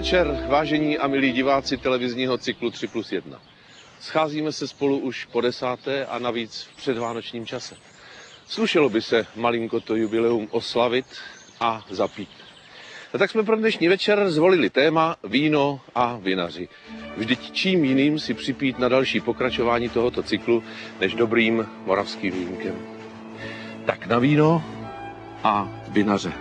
večer, vážení a milí diváci televizního cyklu 3 plus 1. Scházíme se spolu už po desáté a navíc v předvánočním čase. Slušelo by se malinko to jubileum oslavit a zapít. A tak jsme pro dnešní večer zvolili téma víno a vinaři. Vždyť čím jiným si připít na další pokračování tohoto cyklu, než dobrým moravským vínkem. Tak na víno a vinaře.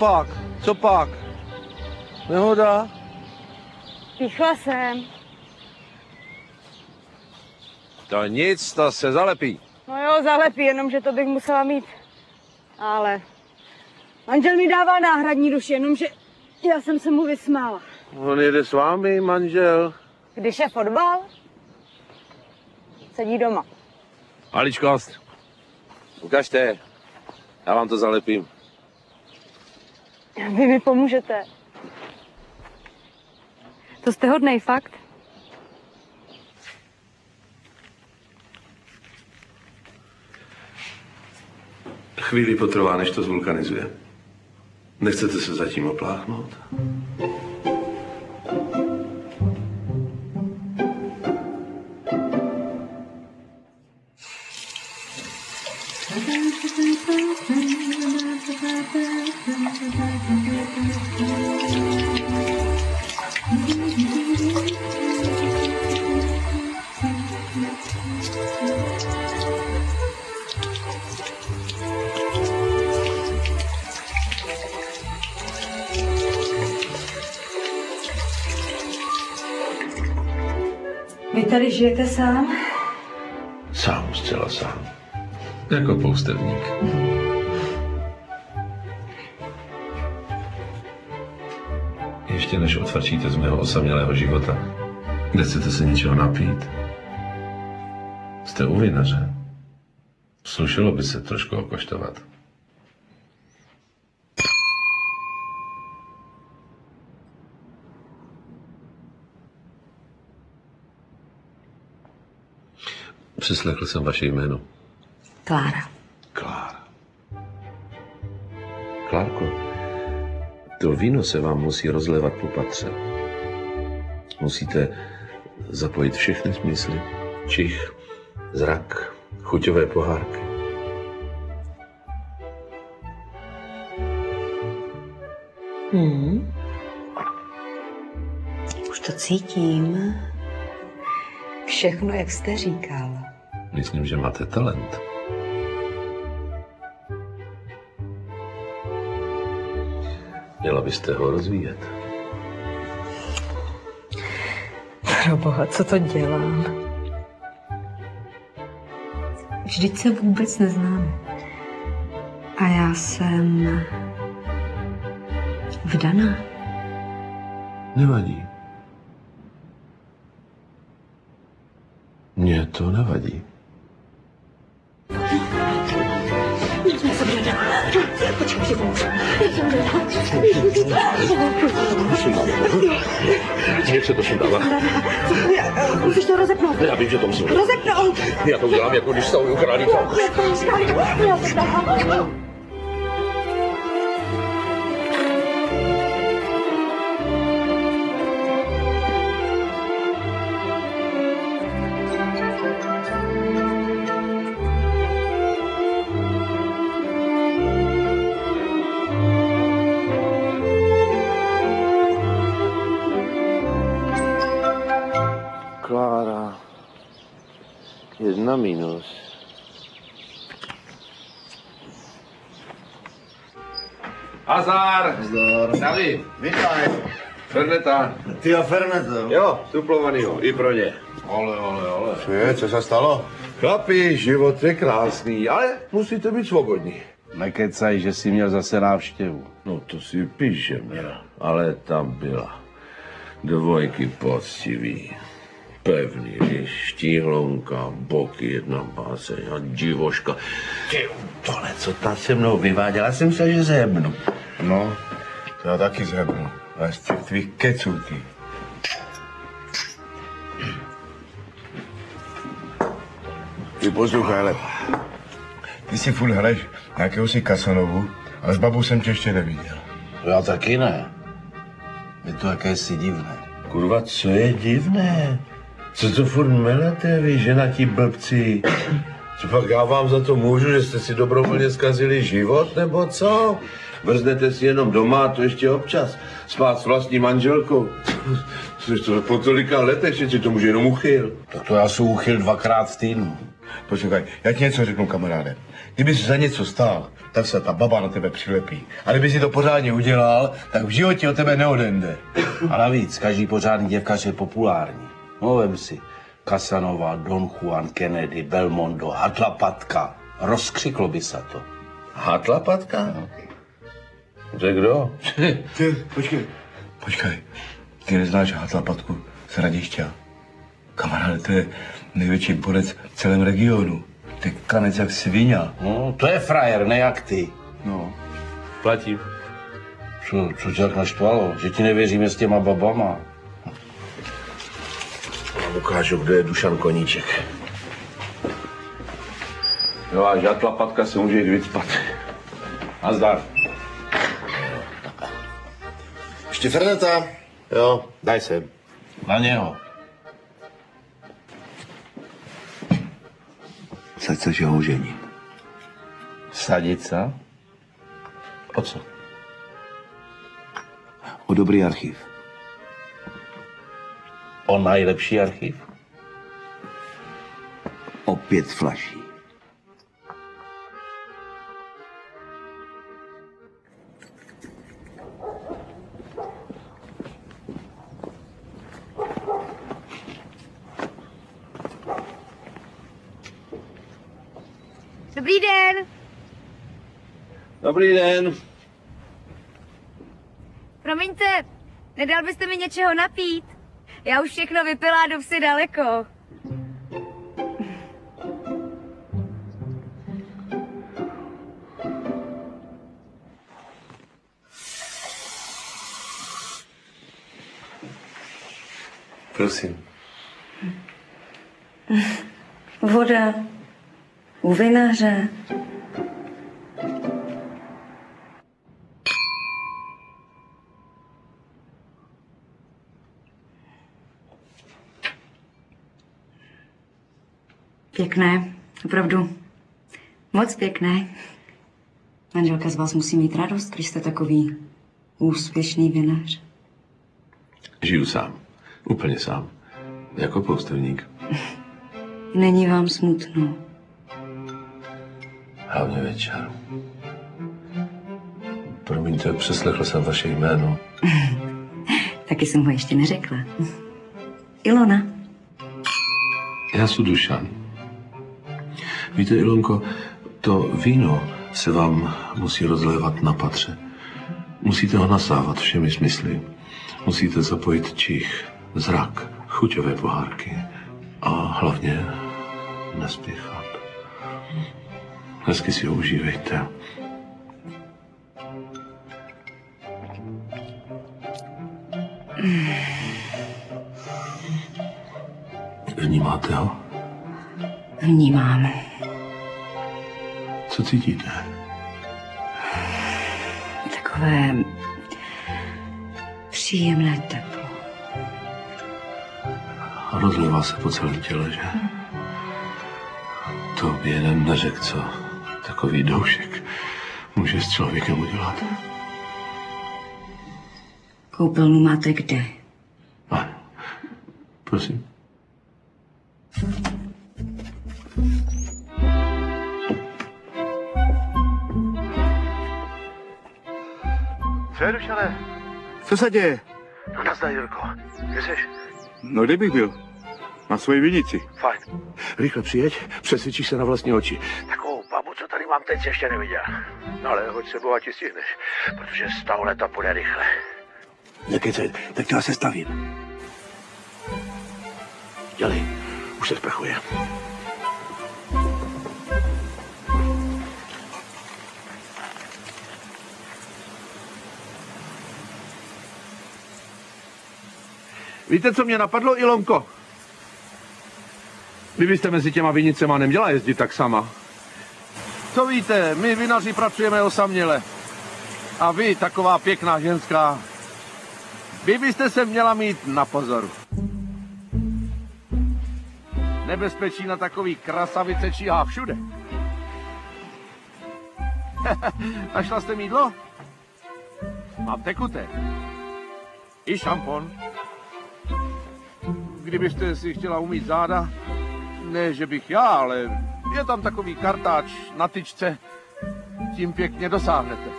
Pak? Co pak? Nehoda? Píchla jsem. To nic, to se zalepí. No jo, zalepí, jenom že to bych musela mít. Ale manžel mi dával náhradní duši, jenomže já jsem se mu vysmála. On jede s vámi, manžel. Když je fotbal, sedí doma. Maličkost. Ukažte. Já vám to zalepím. Vy mi pomůžete. To jste hodnej fakt? Chvíli potrvá, než to zvulkanizuje. Nechcete se zatím opláchnout? Vy tady žijete sám? Sám, zcela sám. Jako poustevník. Ještě než odfrčíte z mého osamělého života, nechcete se něčeho napít? Jste u vinaře. Slušelo by se trošku okoštovat. Přeslechl jsem vaše jméno. Klára. Klára. Klárko, to víno se vám musí rozlévat po patře. Musíte zapojit všechny smysly. Čich, zrak, chuťové pohárky. Hmm. Už to cítím. Všechno, jak jste říkal. Myslím, že máte talent. Měla byste ho rozvíjet. Pro boha, co to dělám? Vždyť se vůbec neznáme. A já jsem vdaná. Nevadí. Mně to nevadí. Jak se to sundává? Musíš to rozepnout. Já vím, že to musím. Rozepnout! Já to udělám, jako když stavuju králíka. Klára. Jedna minus. Azar! Zdar. David! Vítaj. Ferneta! Ty a Ferneto. Jo, suplovanýho, i pro ně. Ole, ole, ole. Co je, co se stalo? Chlapi, život je krásný, ale musíte být svobodní. Nekecaj, že jsi měl zase návštěvu. No to si píšem, ale tam byla. Dvojky poctivý. Pevný, víš, štíhlonka, boky, jedna báseň a divoška. Ty, tohle, co ta se mnou vyváděla, jsem se, že zhebnu. No, to já taky zhebnu. Ale z těch tvých keců, ty. Ty poslouchaj, ale ty si furt hraješ nějakého si Kasanovu, ale s babou jsem tě ještě neviděl. Já taky ne. Je to jakési divné. Kurva, co je divné? Co to furt melete, vy ženatí blbci? Co pak já vám za to můžu, že jste si dobrovolně zkazili život, nebo co? Vrznete si jenom doma, a to ještě občas. Spát s vlastní manželkou. Což to po tolika letech, že ti to může jenom uchyl. Tak to já jsem uchyl dvakrát v týdnu. Poslouchaj, já ti něco řeknu, kamaráde. Kdyby jsi za něco stál, tak se ta baba na tebe přilepí. A kdyby si to pořádně udělal, tak v životě o tebe neodende. A navíc, každý pořádný děvkař je populární. No, vem si. Casanova, Don Juan Kennedy, Belmondo, Hatlapatka. Rozkřiklo by se to. Hatlapatka? Že kdo? Ty, počkej. Počkej, ty neznáš Hatlapatku z Hradišťa. Kamaráde, to je největší borec v celém regionu. Ty kanec jak svině. No, to je frajer, ne jak ty. No. Platím. Co, co tě tak naštvalo? Že ti nevěříme s těma babama. Vám ukážu, kde je Dušan Koníček. Jo, a žatlapatka se může jít vycpat. A zdar. Ještě Ferneta. Jo, daj sem. Na něho. Saď se, že ho ožení. Sadit se? O co? O dobrý archiv. O nejlepší archiv? O pět flaší. Dobrý den. Dobrý den. Promiňte, nedal byste mi něčeho napít? Já už všechno vypila a jdu si daleko. Prosím. Voda. U vinaře. Pěkné, opravdu. Moc pěkné. Manželka z vás musí mít radost, když jste takový úspěšný vinař. Žiju sám. Úplně sám. Jako poustevník. Není vám smutno. Hlavně večer. Promiňte, přeslechl jsem vaše jméno. Taky jsem ho ještě neřekla. Ilona. Já jsem Dušan. Víte, Ilonko, to víno se vám musí rozlévat na patře. Musíte ho nasávat všemi smysly. Musíte zapojit čich, zrak, chuťové pohárky a hlavně nespěchat. Hezky si ho užívejte. Vnímáte ho? Vnímám. Co cítíte? Takové příjemné teplo. A rozlivá se po celém těle, že? To by jeden neřekl, co takový doušek může s člověkem udělat. Koupelnu máte kde? Co se děje? No nazdar, Jirko. Kde jsi? No, kde bych byl? Na svoji vinici. Fajn. Rychle přijeď, přesvědčíš se na vlastní oči. Takovou babu, co tady mám teď, ještě neviděl. No ale hoď sebou, ať ti stihneš, protože z toho leta půjde rychle. Nekecej, teď tě se stavím. Dělej, už se sprchuje. Víte, co mě napadlo, Ilonko? Vy byste mezi těma vinicema neměla jezdit tak sama. Co víte, my vinaři pracujeme osaměle. A vy, taková pěkná ženská, vy byste se měla mít na pozoru. Nebezpečí na takový krasavice číhá všude. Našla jste mídlo? Mám tekuté. I šampon. Kdybyste si chtěla umít záda, ne, že bych já, ale je tam takový kartáč na tyčce, tím pěkně dosáhnete.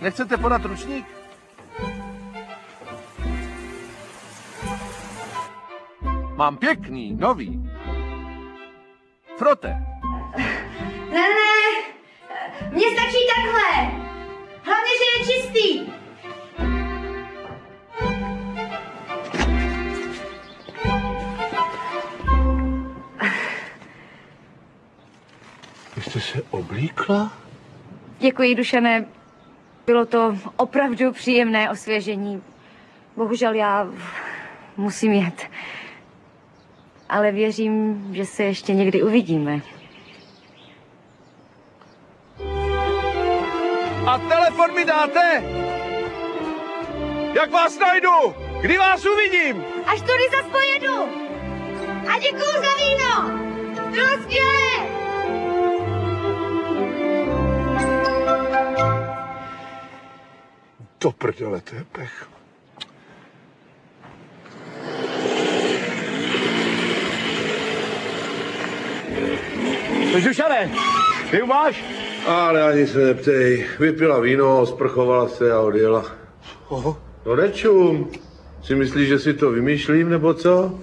Nechcete podat ručník? Mám pěkný, nový. Frote. Ne, ne, mně stačí takhle. Hlavně, že je čistý. Jste se oblíkla? Děkuji, Dušané. Bylo to opravdu příjemné osvěžení. Bohužel já musím jet. Ale věřím, že se ještě někdy uvidíme. A telefon mi dáte? Jak vás najdu? Kdy vás uvidím? Až tudy zas pojedu. A děkuju za víno. Bylo skvělé. To prdele, to je pech. Dušané, ty máš? Ale ani se neptej. Vypila víno, sprchovala se a odjela. Oho. No nečum. Si myslíš, že si to vymýšlím, nebo co?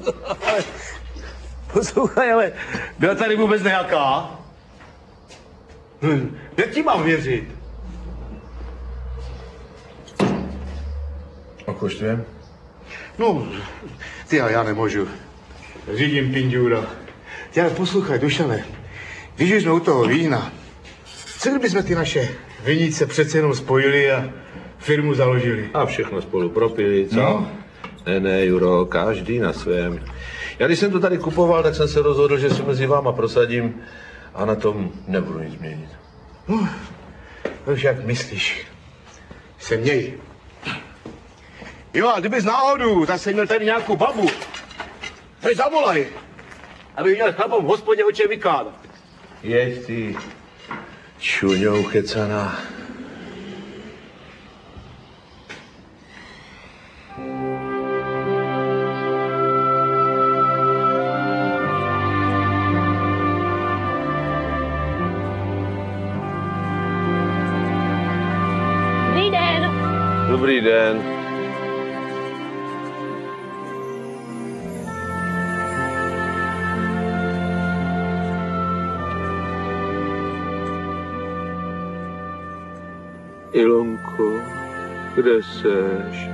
Poslouchaj, ale byla tady vůbec nějaká? Hm, Jak ti mám věřit? Okoštujeme? No, ty a já nemůžu. Řídím pindůra. Ty ale poslouchaj, Dušane, když už jsme u toho vína, co kdybychom ty naše vinice přece jenom spojili a firmu založili? A všechno spolu propili, co? No. Ne, ne, Juro, každý na svém. Já když jsem to tady kupoval, tak jsem se rozhodl, že se mezi váma prosadím a na tom nebudu nic měnit. No, už jak myslíš, se měj. Jo, a kdybys náhodou zase měl tady nějakou babu, tak zavolaj, aby měl chlapom v hospodě o čem vykládat. Jeď ty, čuňou kecaná. Dobrý den. Dobrý den. Ilonko, kde seš?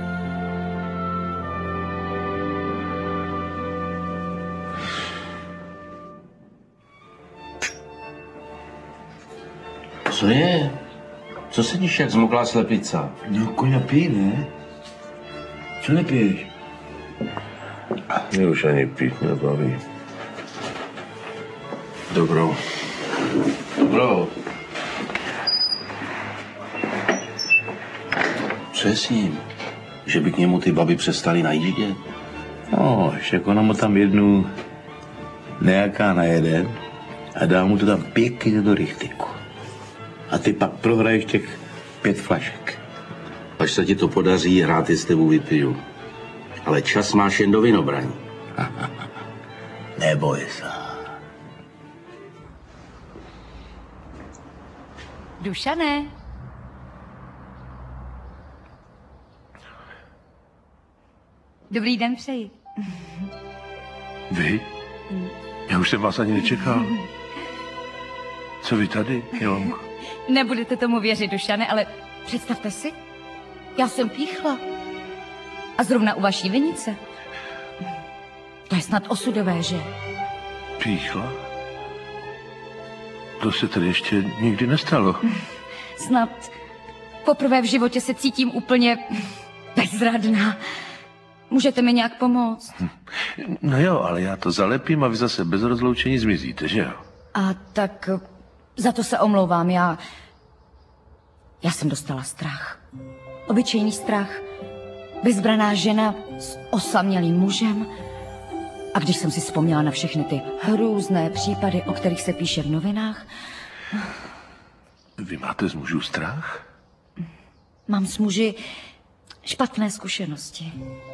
Co je? Co sedíš jak zmoklá slepica? No, koně pij, ne? Co nepiješ? Mě už ani pít nebaví. Dobrou. Dobrou. Co je s ním? Že by k němu ty baby přestali najíždět? No, však ona mu tam jednu nejaká na jeden a dá mu to tam pěkně do rychtyku. A ty pak prohraješ těch pět flašek. Až se ti to podaří, rád je s tebou vypiju. Ale čas máš jen do vinobraní. Neboj se. Dušané. Dobrý den přeji. Vy? Já už jsem vás ani nečekal. Co vy tady, Ilonko? Nebudete tomu věřit, Dušane, ale představte si, já jsem píchla. A zrovna u vaší vinice. To je snad osudové, že? Píchla? To se tady ještě nikdy nestalo. Snad poprvé v životě se cítím úplně bezradná. Můžete mi nějak pomoct? No jo, ale já to zalepím a vy zase bez rozloučení zmizíte, že jo? A tak eh, za to se omlouvám, já... Já jsem dostala strach. Obyčejný strach. Bezbraná žena s osamělým mužem. A když jsem si vzpomněla na všechny ty hrůzné případy, o kterých se píše v novinách, Vy máte z mužů strach? mám s muži špatné zkušenosti.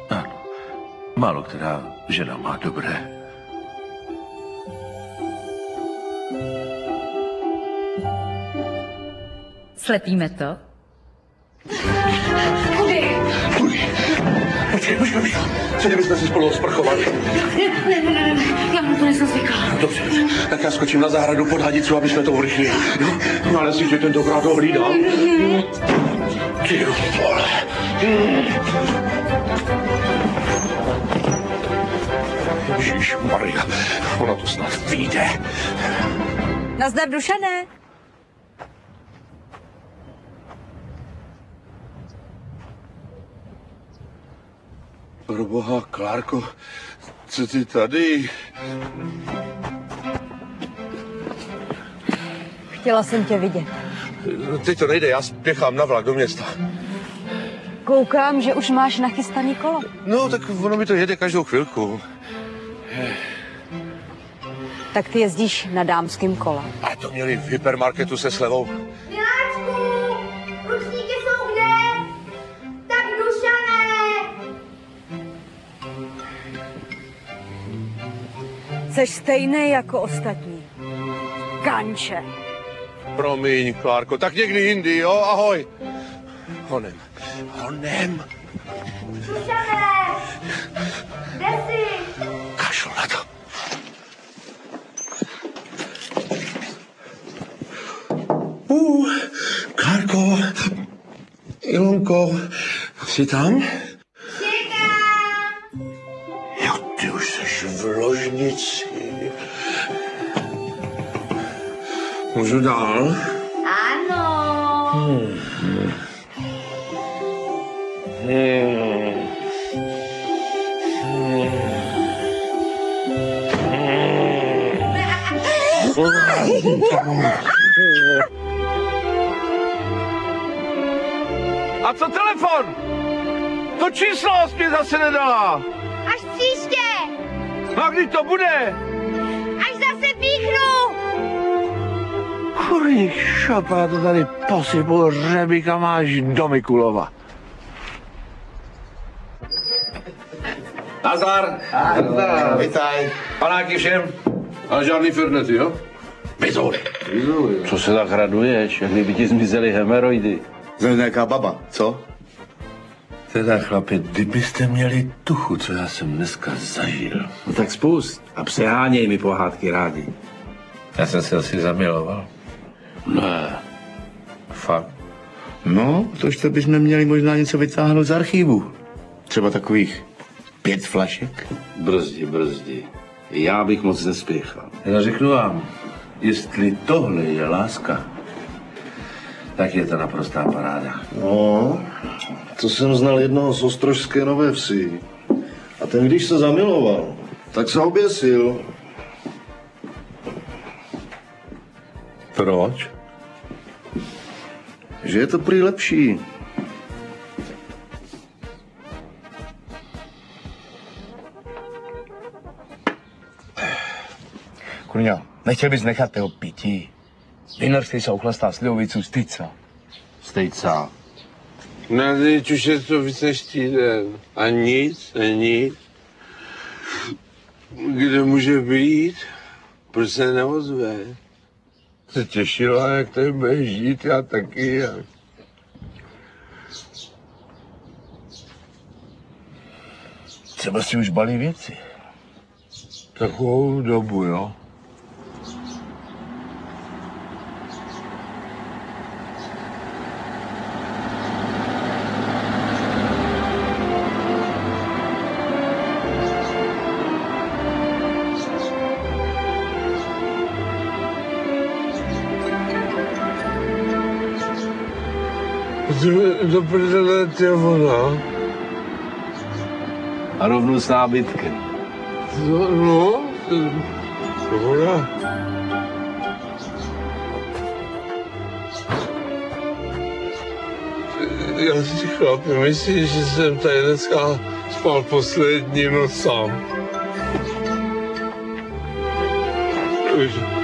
Ano. Málo která žena má dobré. Slepíme to? Počkej, počkej, počkej. Co kdybychom se spolu sprchovali? Ne, ne, ne, ne, já na to nejsem zvyklá. Dobře, dobře. Tak já skočím na zahradu pod hadicu, aby jsme to urychlili. No, no ale si, že tentokrát to hlídám. Ty vole. Ježíš Maria, ona to snad vyjde. Nazdar, Dušané. Proboha, Klárko, co ty tady? Chtěla jsem tě vidět. Teď to nejde, já spěchám na vlak do města. Koukám, že už máš nachystaný kolo. No, tak ono mi to jede každou chvilku. Tak ty jezdíš na dámském kole. A to měli v hypermarketu se slevou. Jseš stejný jako ostatní. Kanče. Promiň, Klárko, tak někdy jindy, jo? Ahoj. Honem. Honem. Dušané, kde jsi? Kašlu na to. Uh, Klárko. Ilonko, jsi tam? Můžu dál? Ano. Hmm. A co telefon? To číslo jsi zase nedala. Až příště, a kdy to bude? Kurník šopa, to tady posypu řebíka máš do Mikulova. Nazdar. Nazdar. Vítaj. Panáky všem. Ale žádný fernety, jo? Bizouli. Co se tak raduješ, jak kdyby ti zmizely hemeroidy? Zde nějaká baba, co? Teda chlapi, kdybyste měli tuchu, co já jsem dneska zažil. No tak spust a přeháněj mi pohádky rádi. Já jsem se asi zamiloval. Ne. Fakt. No, tož to bychom měli možná něco vytáhnout z archivu. Třeba takových pět flašek. Brzdi, brzdi. Já bych moc nespěchal. Já řeknu vám, jestli tohle je láska, Tak je to naprostá paráda. No, to jsem znal jednoho z Ostrožské Nové Vsi. A ten, když se zamiloval, tak se oběsil. Proč? Že je to prý lepší. Kurňo, nechtěl bys nechat toho pití? Vynorský se ochlastá slivovicu z tyca. Stejca. No, teď už je to víc než týden. A nic, a nic. Kde může být? Proč se neozve? Se těšila, jak tady bude žít, já taky. A... Třeba si už balí věci. Takovou dobu, jo. Do prdele, ty ona. A rovnou s nábytkem. No, no, ona. Já si chlapi, myslíš, že jsem tady dneska spal poslední noc sám? Už.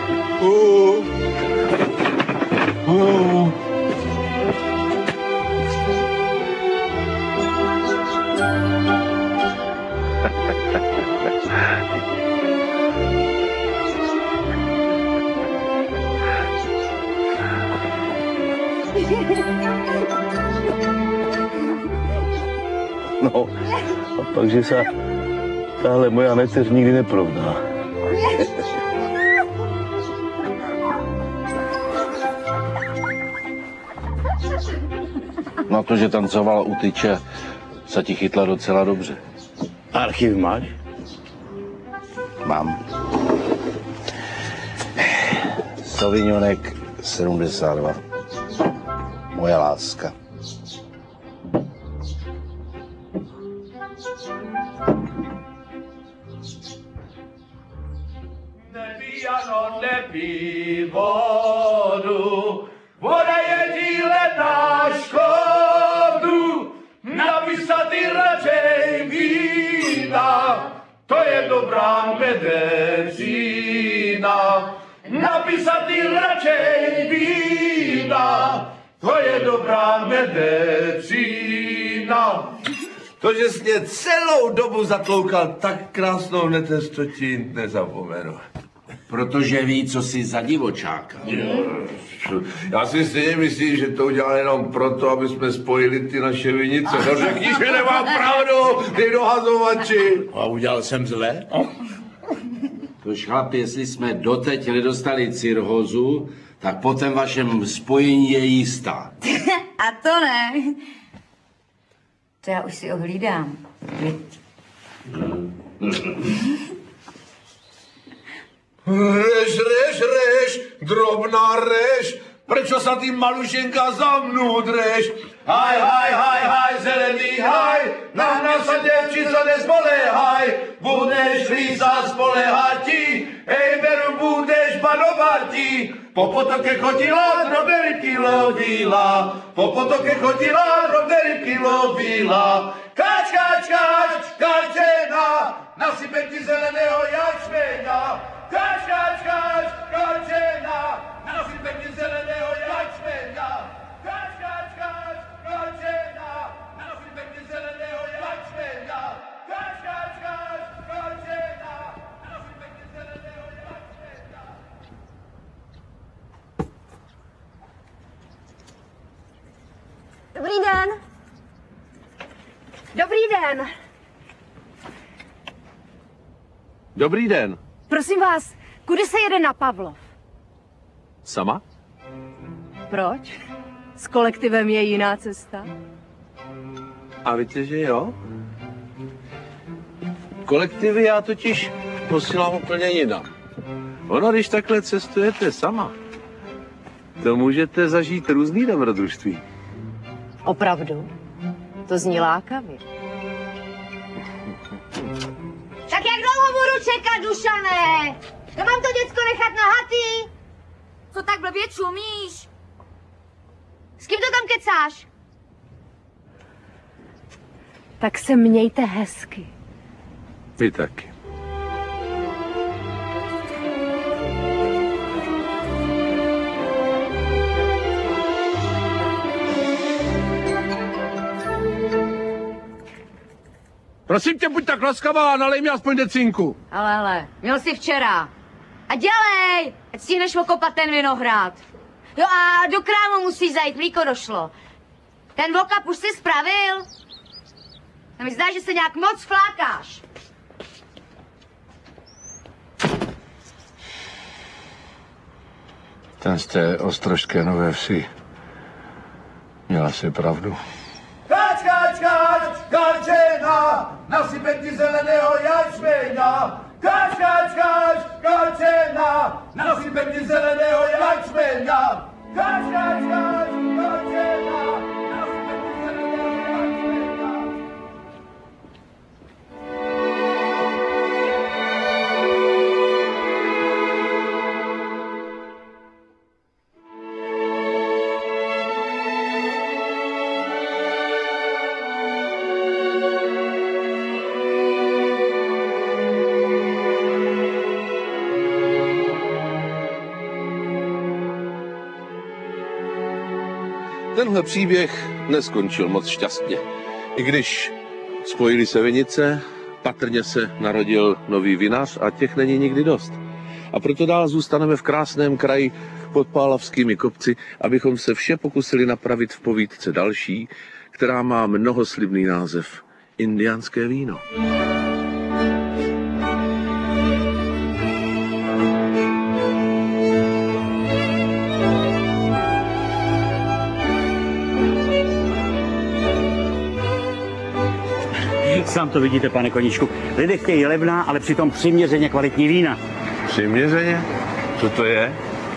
A pak, že se tahle moja neteř nikdy neprovdá. Na to, že tancovala u tyče, se ti chytla docela dobře. Archiv máš? Mám. Savignonek 72. Moje láska. Celou dobu zatloukal tak krásnou neteř, to ti nezapomenu. Protože ví, co si za divočáka. Já si stejně myslím, že to udělal jenom proto, aby jsme spojili ty naše vinice. No řekni, že nemám pravdu, ty dohazovači. A udělal jsem zle? Tož chlapi, jestli jsme doteď nedostali cirhozu, tak po tom vašem spojení je jistá. A to ne. To já už si ohlídám. Reš, reš, reš, drobná reš, prečo sa ty malušenka za mnou dreš? Haj, haj, haj, haj, zelený haj, na nás sa devčico nespoléhaj, budeš líza spoléhatí, ej, veru budeš banovati. Po potoke chodila, drobné lovila, po potoke chodila, drobné lovila. Kač, kač, kač, kačena, nasype ti zeleného jačmeňa. Kač, kač, kač, kačena, zeleného. Kač, kač, kač, zeleného. Kač, kač, kač, zeleného. Dobrý den. Dobrý den. Dobrý den. Prosím vás, kudy se jede na Pavlov? Sama? Proč? S kolektivem je jiná cesta? A víte, že jo? Kolektivy já totiž posílám úplně jinam. Ono, když takhle cestujete sama, To můžete zažít různý dobrodružství. Opravdu. To zní lákavě. Tak jak dlouho budu čekat, Dušané? To mám to děcko nechat na haty? Co tak blbě čumíš? S kým to tam kecáš? Tak se mějte hezky. Vy taky. Prosím tě, buď tak laskavá, nalej mi aspoň decinku. Ale, ale, měl jsi včera. A dělej, ať stihneš okopat ten vinohrad. Jo a do krámu musíš zajít, mlíko došlo. Ten vokap už si spravil? A mi zdá, že se nějak moc flákáš. Ten z té ostrožské nové vsi. Měla si pravdu. Kač, kač, kač, kačena, nasype ti zeleného jačmeňa. Kač, kač, kač, kačena, nasype ti zeleného jačmeňa. Kač, kač, kač, kačena, Tenhle příběh neskončil moc šťastně. I když spojili se vinice, patrně se narodil nový vinař a těch není nikdy dost. A proto dál zůstaneme v krásném kraji pod Pálavskými kopci, abychom se vše pokusili napravit v povídce další, která má mnohoslibný název Indiánské víno. Sám to vidíte, pane Koníčku. Lidé chtějí levná, ale přitom přiměřeně kvalitní vína. Přiměřeně? Co to je?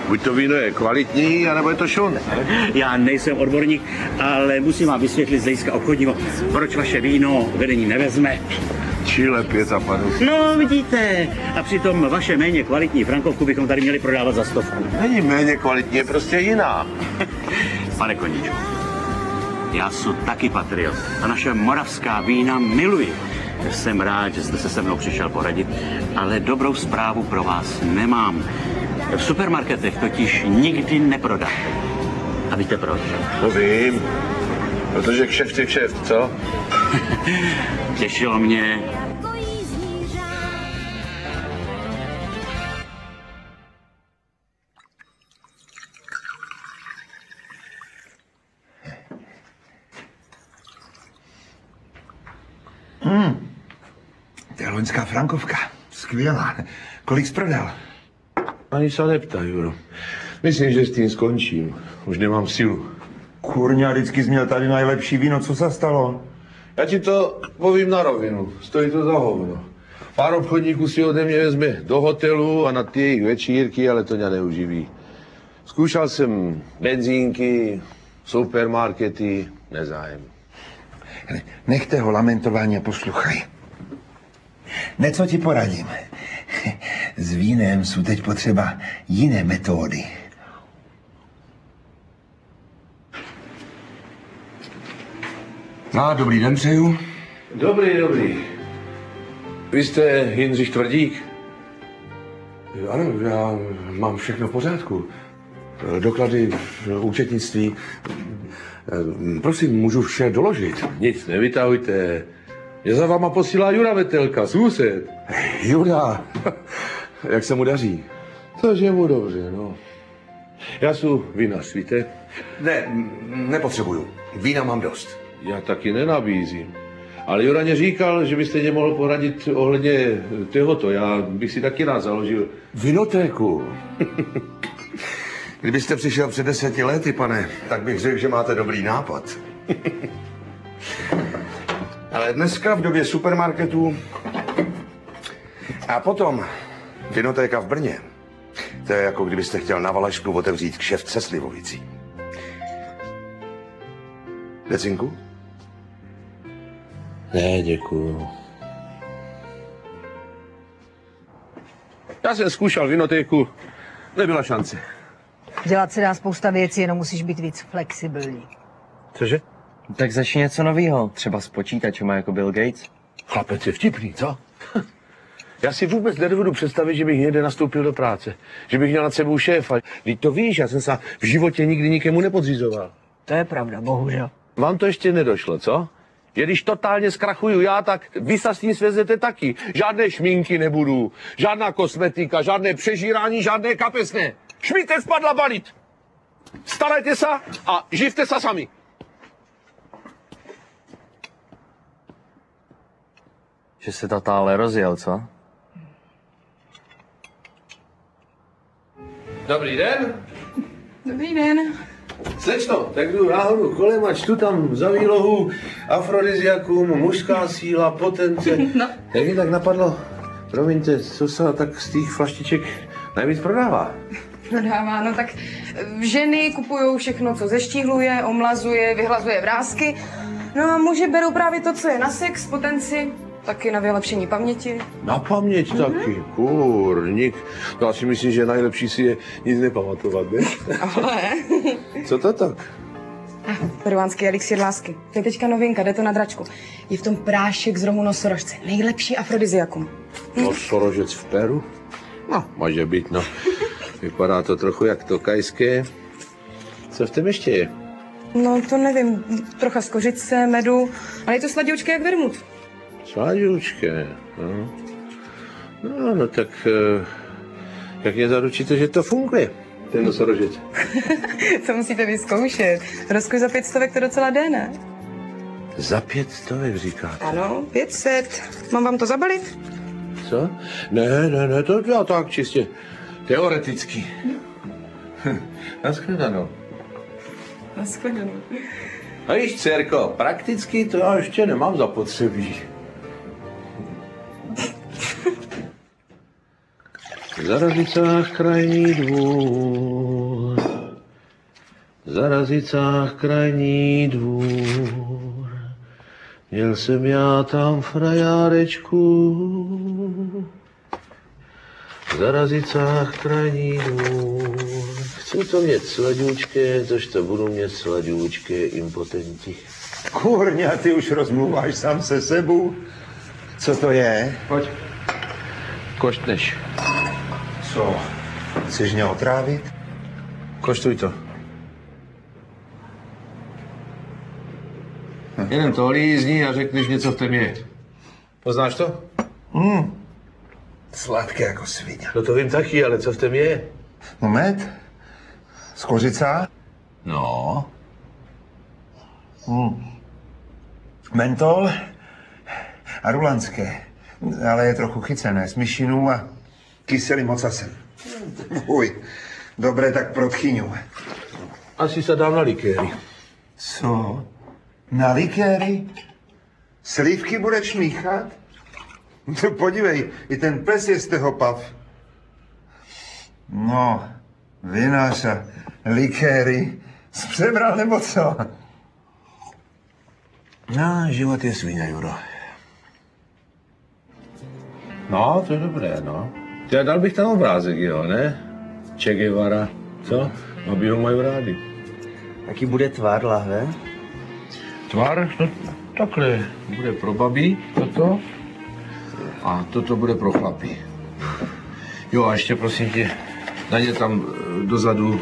Buď to víno je kvalitní, anebo je to šun. Já nejsem odborník, ale musím vám vysvětlit z hlediska obchodního, proč vaše víno vedení nevezme. A panu. No, vidíte. A přitom vaše méně kvalitní frankovku bychom tady měli prodávat za stovku. Není méně kvalitní, je prostě jiná. Pane Koníčku, já jsem taky patriot a naše moravská vína miluji. Jsem rád, že jste se se mnou přišel poradit, ale dobrou zprávu pro vás nemám. V supermarketech totiž nikdy neprodáte. A víte proč? To vím. Protože kšeft je kšeft, co? Těšilo mě, loňská frankovka. Skvělá. Kolik jsi prodal? Ani se neptaj, Juro. Myslím, že s tím skončím. Už nemám sílu. Kurňa, vždycky jsi měl tady nejlepší víno. Co se stalo? Já ti to povím na rovinu. Stojí to za hovno. Pár obchodníků si ode mě vezme do hotelu a na ty jejich večírky, ale to mě neuživí. Zkoušel jsem benzínky, supermarkety, nezájem. Nechte ho lamentování a posluchaj. Něco ti poradím. S vínem jsou teď potřeba jiné metody. No, dobrý den přeju. Dobrý, dobrý. Vy jste Jindřich Tvrdík? Ano, já mám všechno v pořádku. Doklady, účetnictví. Prosím, můžu vše doložit. Nic nevytahujte. Je za váma posílá Jura Vetelka, soused. Jura, jak se mu daří? Takže mu dobře, no. Já jsem vinař, víte? Ne, nepotřebuju. Vína mám dost. Já taky nenabízím. Ale Juraně říkal, že byste mě mohl poradit ohledně tohoto. Já bych si taky rád založil. Vinotéku. Kdybyste přišel před deseti lety, pane, tak bych řekl, že máte dobrý nápad. Ale dneska v době supermarketů a potom vinotéka v Brně. To je jako kdybyste chtěl na Valašku otevřít kšeft se slivovicí. Decinku? Ne, děkuju. Já jsem zkoušel vinotéku, nebyla šance. Dělat se dá spousta věcí, jenom musíš být víc flexibilní. Cože? Tak začni něco nového, třeba s počítačem jako Bill Gates. Chlapec je vtipný, co? Já si vůbec nedovedu představit, že bych někde nastoupil do práce. Že bych měl nad sebou šéfa. Teď to víš, já jsem se v životě nikdy nikomu nepodřizoval. To je pravda, bohužel. Vám to ještě nedošlo, co? Že když totálně zkrachuju já, tak vy se s tím svezete taky. Žádné šminky nebudu, žádná kosmetika, žádné přežírání, žádné kapesné. Šmíte spadla balit. Starajte se a živte se sami. Že se tatále rozjel, co? Dobrý den. Dobrý den. Slečno, tak jdu náhodou kolem a čtu tam za výlohu afrodiziakum, mužská síla, potence. No. Jak mi tak napadlo, promiňte, co se tak z těch flaštiček nejvíc prodává? Prodává, no tak eh, ženy kupují všechno, co zeštíhluje, omlazuje, vyhlazuje vrázky. No a muži berou právě to, co je na sex, potenci, taky na vylepšení paměti. Na paměť Mhm. taky, kurník. No, Já si myslím, že nejlepší si je nic nepamatovat, ne? Ale Co to tak? peruánský elixír lásky. To je teďka novinka, jde to na dračku. Je v tom prášek z rohu nosorožce. Nejlepší afrodiziakum. No, sorožec v Peru? No, může být, no. Vypadá to trochu jak to kajské. Co v tom ještě je? No to nevím, trocha z kořice, medu, ale je to sladoučké jak vermut. Sváďučké, no. No, no tak eh, jak mě zaručíte, že to funguje, ten nosorožec? to musíte vyzkoušet. Rozkuj za pět stovek to docela jde, ne? Za pět stovek říkáte. Ano, 500. Mám vám to zabalit? Co? Ne, ne, ne, to já tak čistě teoreticky. Naschledanou. Naschledanou. A již, dcerko, prakticky to já ještě nemám zapotřebí. Za razicách krajní dvůr, za razicách krajní dvůr, měl jsem já tam frajárečku. Za razicách krajní dvůr, chci to mít sladoučké, tož to budu mít sladoučké impotenti. Kurňa, ty už rozmluváš sám se sebou. Co to je? Pojď. Koštneš. Co? Chceš mě otrávit? Koštuj to. Jenom to lízni a řekneš něco v tom je. Poznáš to? Hmm. Sladké jako svině. No to vím taky, ale co v tom je? No med? Z kořica? No. Hmm. Mentol a rulanské. Ale je trochu chycené s myšinou a kyselým ocasem. Uj, dobré tak pro tchyňu. Asi se dám na likéry. Co? Na likéry? Slívky budeš míchat? No podívej, i ten pes je z toho pav. No, vynáš a likéry. Jsi přebral nebo co? No, život je svině, Juro. No, to je dobré, no. Já dal bych tam obrázek, jo, ne? Che Guevara, co? Aby ho mají rádi. Jaký bude tvar lahve? Tvar? No, takhle. Bude pro babí toto. A toto bude pro chlapy. Jo, a ještě prosím tě, najde tam eh, dozadu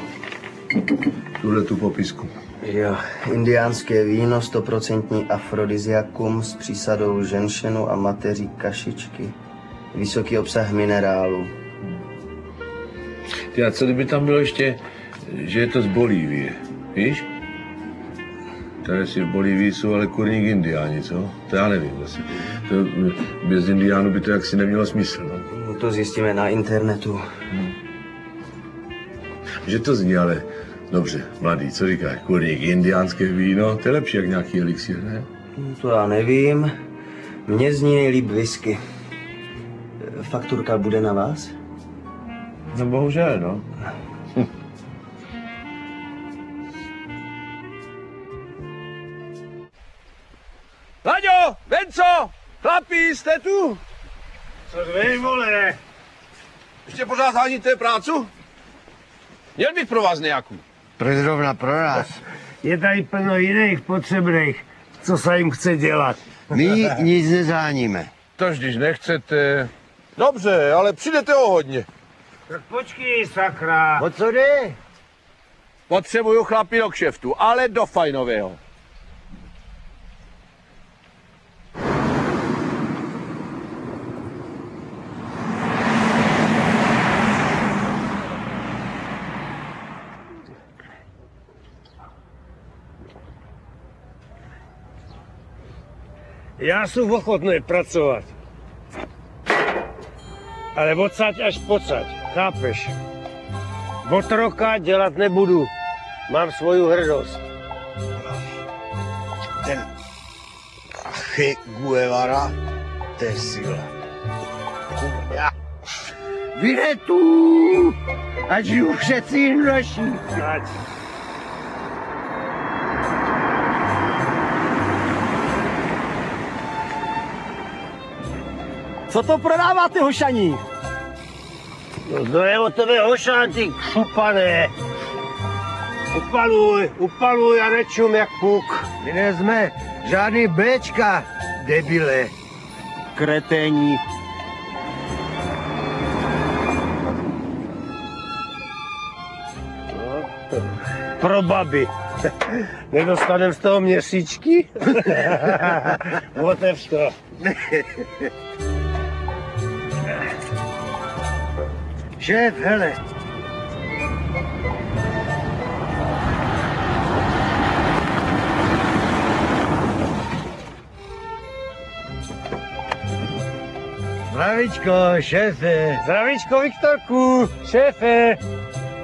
tuhle tu popisku. Jo, indiánské víno, stoprocentní afrodiziakum s přísadou ženšenu a mateří kašičky. Vysoký obsah minerálu. Ty a co kdyby tam bylo ještě, že je to z Bolívie, víš? Tady si v Bolívii jsou ale kurník indiáni, co? To já nevím zase. To, bez indiánů by to jaksi nemělo smysl, no. No to zjistíme na internetu. Že to zní, ale dobře, mladý, co říkáš? Kurník, indiánské víno, to je lepší jak nějaký elixír, ne? No, To já nevím. Mně zní nejlíp whisky. Fakturka bude na vás? No bohužel, no. Laďo, Venco, chlapi, jste tu? Co dvě, vole? Ještě pořád háníte prácu? Měl bych pro vás nějakou. Proč zrovna pro nás? Je tady plno jiných potřebných, co se jim chce dělat. My nic nezáníme. Tož když nechcete... Dobře, ale přijdete o hodně. Tak počkej, sakra. O co jde? Potřebuju chlapi do kšeftu, ale do fajnového. Já jsem ochotný pracovat. Ale odsaď až pocať, chápeš? Otroka dělat nebudu. Mám svoju hrdost. Ten Che Guevara, to je síla. Já. Vynetu! Ať žiju přeci naší. Ať. Co to prodáváte, hošaní? No to je o tebe hošán, ty kšupané. Upaluj, upaluj a nečum jak puk. My nejsme žádný Bčka, debile. Kreténi. Pro baby. Nedostanem z toho měsíčky? Otevř to. Šéf, hele. Zdravíčko, šéfe. Zdravíčko, Viktorku, šéfe.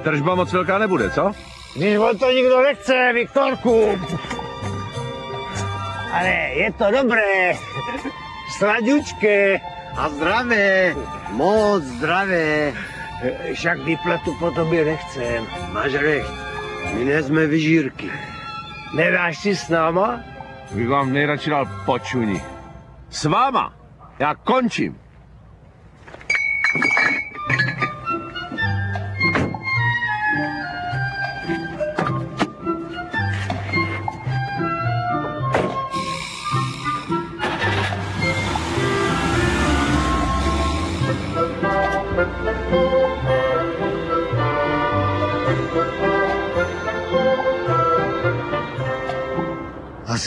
Tržba moc velká nebude, co? Když on to nikdo nechce, Viktorku. Ale je to dobré. Sladučké. A zdravé, moc zdravé. Však výplatu po tobě nechcem. Máš recht, my nejsme vyžírky. Nedáš si s náma? Bych vám nejradši dal počuní. S váma. Já končím.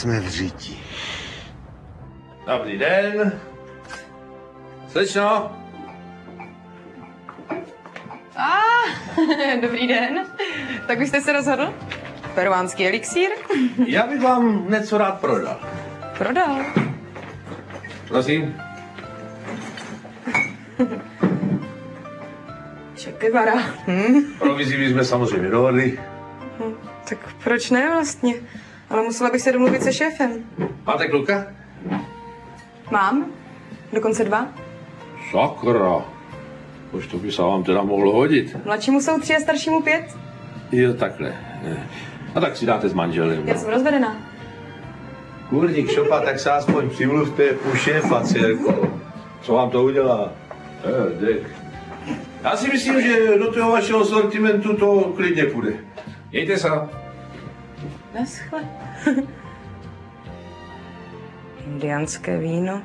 Jsme v říti. Dobrý den. Slečno, A, dobrý den. Tak už jste se rozhodl? Peruánský elixír? já bych vám něco rád prodal. Prodal. Prosím. Che Guevara. Hm? Provizi bychom samozřejmě dohodli. Hm, Tak proč ne vlastně? Ale musela bych se domluvit se šéfem. Máte kluka? Mám? Dokonce dva? Sakra. Už to by se vám teda mohlo hodit. Mladšímu jsou tři a staršímu pět. Jo, takhle. A tak si dáte s manželem. Já jsem rozvedená. Kurník šopa, tak se aspoň přimluvte u šéfa, dcerko. Co vám to udělá? Eh, dech. Já si myslím, že do toho vašeho sortimentu to klidně půjde. Mějte se. Naschle. Indiánské víno.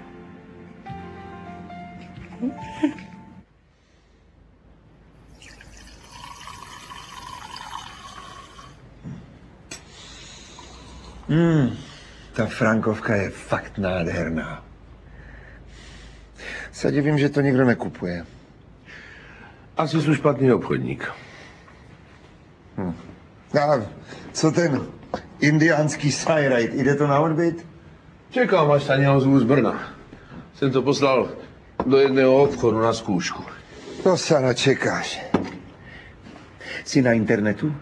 Hmm, ta frankovka je fakt nádherná. Se divím, že to nikdo nekupuje. Asi jsou špatný obchodník. Hm. A co ten indiánský sajrajt? Jde to na odbyt? Čekám, až se ozvu z Brna. Jsem to poslal do jedného obchodu na zkoušku. To se načekáš. Jsi na internetu?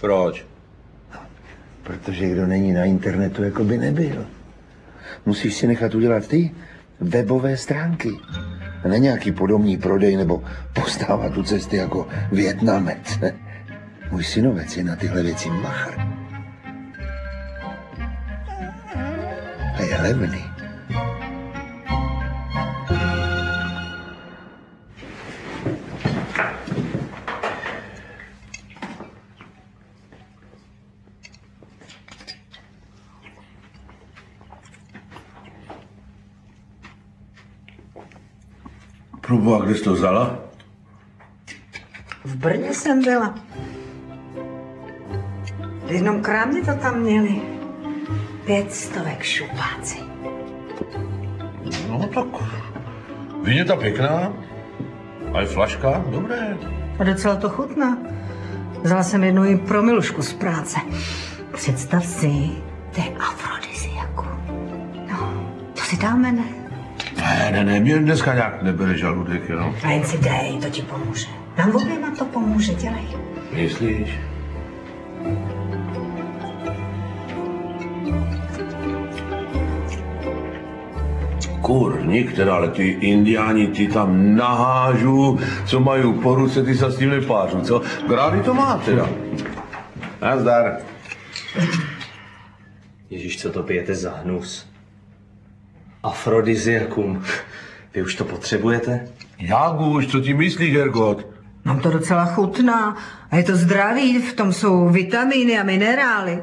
Proč? Protože kdo není na internetu, jako by nebyl. Musíš si nechat udělat ty webové stránky. Ne nějaký podobný prodej nebo postávat tu cesty jako Větnamec. Můj synovec je na tyhle věci machr. A je levný. Proboha, kde jsi to vzala? V Brně jsem byla. V jednom krámě to tam měli. Pět stovek šupáci. No tak, viněta pěkná. A je flaška, dobré. A docela to chutná. Vzala jsem jednu i promilušku z práce. Představ si, to je afrodiziaku. No, to si dáme, ne? Ne, ne, ne, mě dneska nějak nebere žaludek, jenom. A jen si dej, to ti pomůže. Nám oběma to pomůže, dělej. Myslíš? Kurník, teda, ale ty indiáni ti tam nahážu, co mají po ruce, ty se s tím nepářu, co? Grády to má teda. Nazdar. Ježíš, co to pijete za hnus? Afrodiziakum. Vy už to potřebujete? Jak už, co ti myslíš, Hergot? Nám to docela chutná. A je to zdravý, v tom jsou vitamíny a minerály.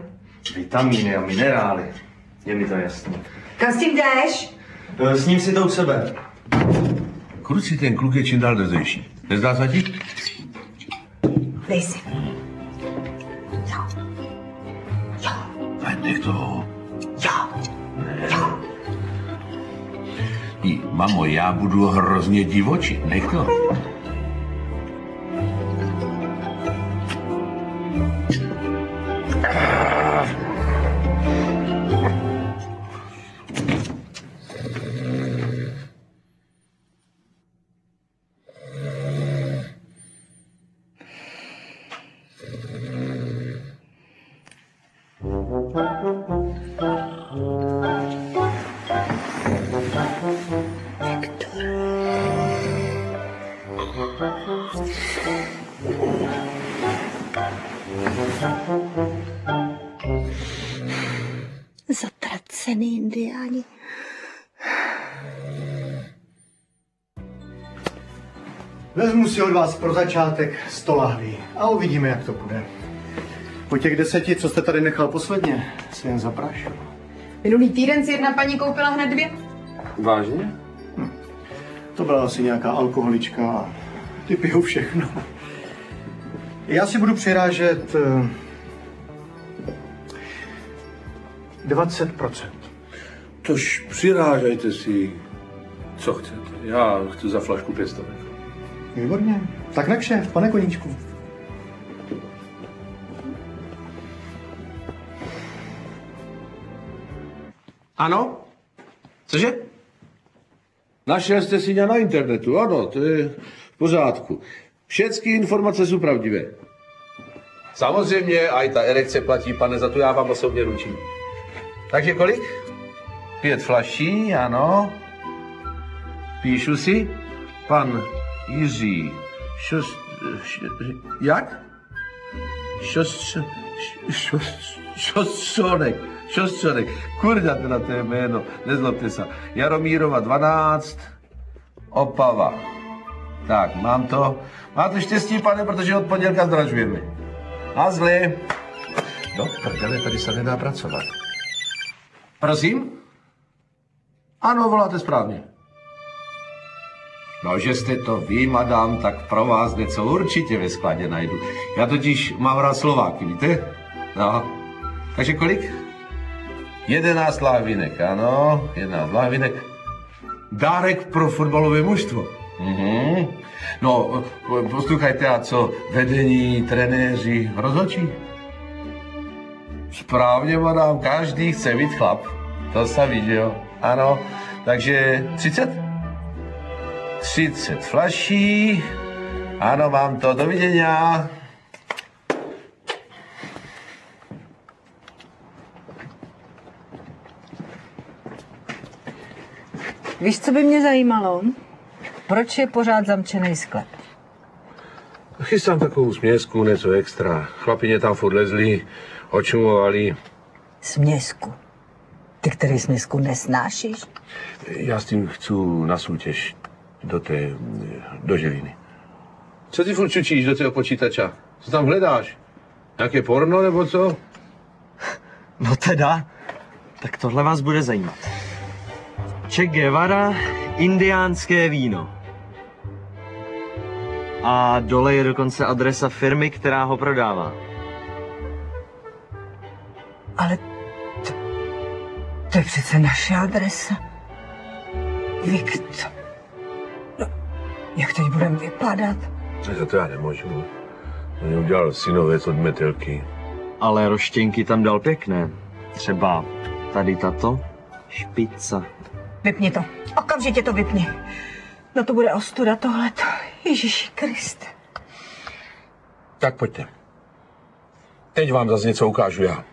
Vitamíny a minerály. Je mi to jasné. Kam s tím jdeš? E, S ním si to u sebe. Kruci, ten kluk je čím dál drzejší. Nezdá se ti? Dej si. A nech toho. Jo. Jí, mamo, já budu hrozně divočí. Nech to. Si od vás pro začátek 100 lahví a uvidíme, jak to bude. Po těch deseti, co jste tady nechal posledně, si jen zaprášil. Minulý týden si jedna paní koupila hned dvě. Vážně? Hm. To byla asi nějaká alkoholička a ty pijou všechno. Já si budu přirážet eh, 20%. Tož přirážejte si, co chcete. Já chci za flašku pěstovek. Výborně. Tak na kšeft, pane koníčku. Ano? Cože? Našel jste si mě na internetu, ano, to je v pořádku. Všechny informace jsou pravdivé. Samozřejmě, a i ta erekce platí, pane, za to já vám osobně ručím. Takže kolik? Pět flaší, ano. Píšu si. Pan Jiří Šos... š- Jak? Šos... šos- Šostřonek. Šostřonek. Kurda, teda to je jméno. Nezlobte se. Jaromírova 12. Opava. Tak, mám to. Máte štěstí, pane, protože od pondělka zdražujeme. A zle. Do prdele, tady se nedá pracovat. Prosím? Ano, voláte správně. No, že jste to vy, madam, tak pro vás něco určitě ve skladě najdu. Já totiž mám rád Slováky, víte? No. Takže kolik? Jedenáct lávinek, ano, jedenáct lávinek. Dárek pro fotbalové mužstvo. Mhm. No, poslouchajte, a co vedení, trenéři, rozhodčí? Správně, madám, každý chce být chlap. To se že jo? Ano, takže 30? 30 flaší. Ano, mám to, doviděnia. Víš, co by mě zajímalo? proč je pořád zamčený sklep? Chystám takovou směsku, něco extra. Chlapině tam furt lezli, očumovali. Směsku. Ty, který směsku nesnášíš? Já s tím chci na soutěž do té, do Žiliny. Co ty furt čučíš do toho počítača? Co tam hledáš? Nějaké porno nebo co? No teda, tak tohle vás bude zajímat. Che Guevara, indiánské víno. A dole je dokonce adresa firmy, která ho prodává. Ale to, to je přece naše adresa. Viktor. Jak teď budeme vypadat? Za to já nemůžu. On udělal synovec od metelky. Ale roštěnky tam dal pěkné. Třeba tady tato špica. Vypni to. Okamžitě to vypni. No to bude ostuda tohleto. Ježíši Kriste. Tak pojďte. Teď vám zase něco ukážu já.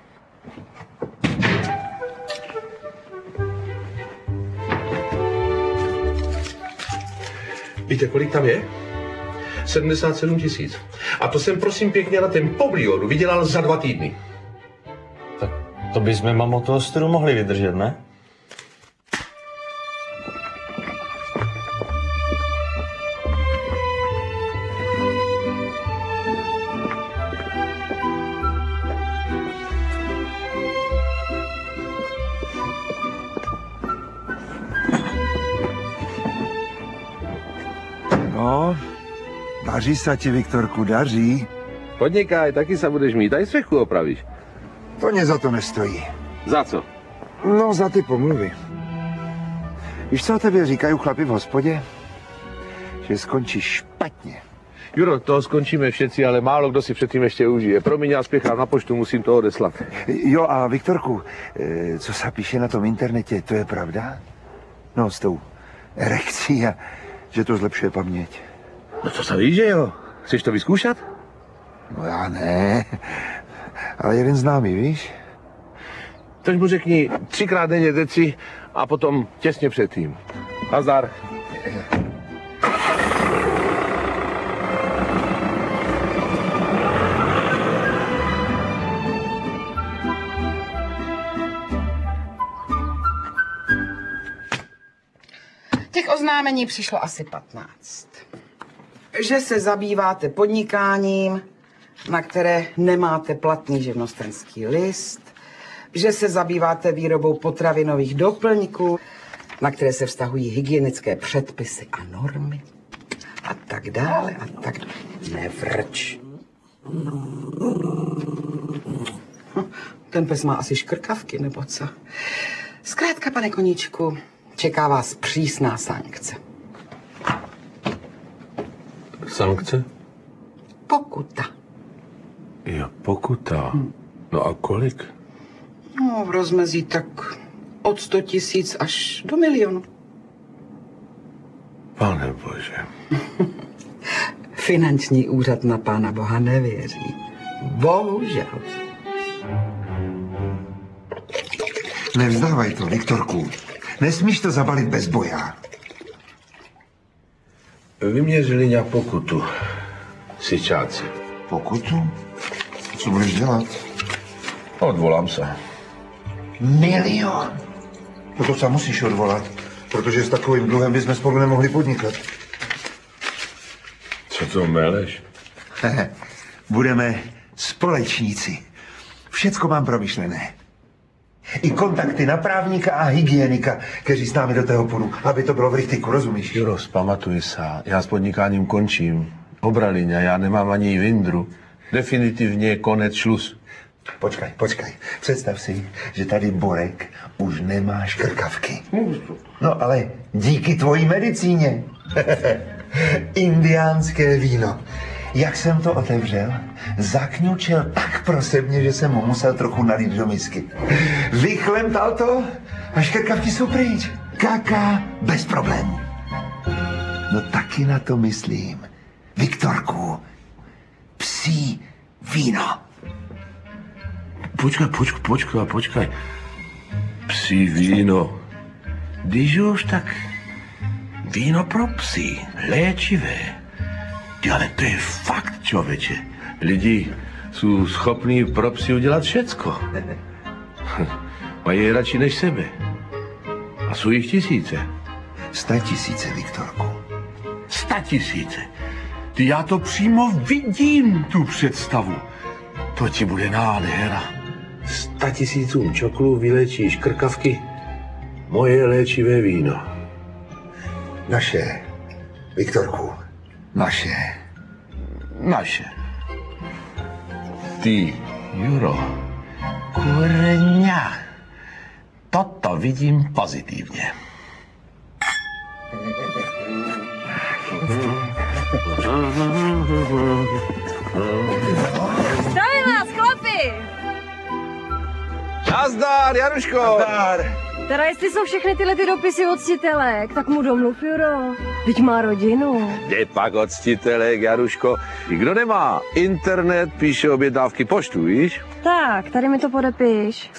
Víte, kolik tam je? 77 tisíc. A to jsem prosím pěkně na ten pobliodu vydělal za dva týdny. To bychom mamo toho ostudu mohli vydržet, ne? Daří se ti, Viktorku, daří. Podnikaj, taky se budeš mít, aj střechu opravíš. To mě za to nestojí. Za co? No, za ty pomluvy. Víš, co o tebe říkají chlapi v hospodě? Že skončíš špatně. Juro, toho skončíme všetci, ale málo kdo si předtím ještě užije. Promiň, já spěchám na poštu, musím to odeslat. Jo, a Viktorku, eh, co se píše na tom internetě, to je pravda? No, s tou erekcí a že to zlepšuje paměť. No to se ví, že jo? Chceš to vyzkoušet? No já ne, ale jeden známý, víš? Tož mu řekni třikrát denně deci a potom těsně předtím. Nazdar. Těch oznámení přišlo asi 15. Že se zabýváte podnikáním, na které nemáte platný živnostenský list, že se zabýváte výrobou potravinových doplňků, na které se vztahují hygienické předpisy a normy a tak dále a tak dále. Nevrč. Ten pes má asi škrkavky, nebo co? Zkrátka, pane koníčku, čeká vás přísná sankce. Sankce? Pokuta. Jo, pokuta. No a kolik? No, v rozmezí tak od 100 tisíc až do milionu. Pane bože. Finanční úřad na pána boha nevěří. Bohužel. Nevzdávaj to, Viktorku. Nesmíš to zabalit bez boja. Vyměřili nějak pokutu. Sičáci. Pokutu? Co budeš dělat? Odvolám se. Milion? No to se musíš odvolat, protože s takovým dluhem bychom spolu nemohli podnikat. Co to meleš? Budeme společníci. Všecko mám promyšlené. I kontakty na právníka a hygienika, kteří s námi do toho půjdu, aby to bylo v rychtyku, rozumíš? Juro, zpamatuj se. Já s podnikáním končím. Obrali mě, já nemám ani vindru. Definitivně je konec šlus. Počkaj, počkaj. Představ si, že tady Borek už nemá škrkavky. No ale díky tvojí medicíně. Indiánské víno. Jak jsem to otevřel, zakňučil tak prosebně, že jsem mu musel trochu nalít do misky. Vychlemtal to a škrkavky jsou pryč. Kaká bez problémů. No taky na to myslím. Viktorku, psí víno. Počkaj, počkaj, počkaj, počkaj. Psí víno. Když už tak Víno pro psy, léčivé. Ty, ale to je fakt, člověče. Lidi jsou schopní pro psy udělat všecko. Mají je radši než sebe. A jsou jich tisíce. Sta tisíce, Viktorku. Sta tisíce. Ty já to přímo vidím, tu představu. To ti bude nádhera. Sta tisícům čoklů vylečíš krkavky. Moje léčivé víno. Naše, Viktorku, naše. Naše. Ty, Juro, kurňa, toto vidím pozitivně. Zdravím vás, chlapi! Nazdar, Januško! Nazdar. Teda jestli jsou všechny tyhle ty dopisy od citelek, tak mu domluv, Juro. Teď má rodinu. Kde pak odstitelek, Jaruško? I kdo nemá internet, píše objednávky poštu, víš? Tak, tady mi to podepiš.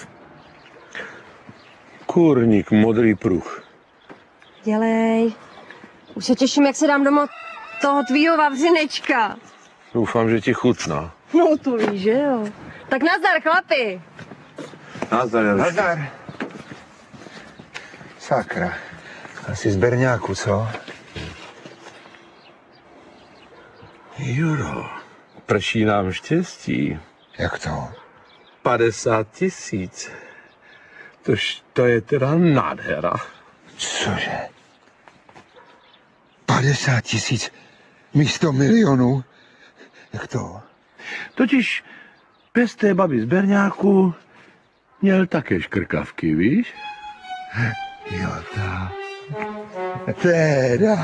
Kurník, modrý pruh. Dělej. Už se těším, jak se dám doma toho tvýho vavřinečka. Doufám, že ti chutná. No to víš, že jo. Tak nazdar, chlapi. Nazdar, Jaruško. Nazdar. Sakra. Asi z Berňáku, co? Juro, prší nám štěstí. Jak to? 50 tisíc. Tož to je teda nádhera. Cože? 50 tisíc místo milionů? Jak to? Totiž pes té babi z Berňáku měl také škrkavky, víš? Jo, ta. Teda,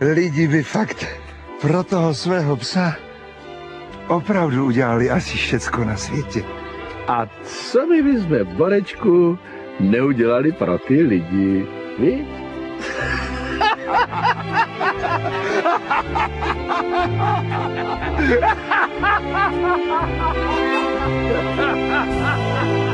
lidi by fakt pro toho svého psa opravdu udělali asi všecko na světě. A co my bychom, Borečku, neudělali pro ty lidi, víš?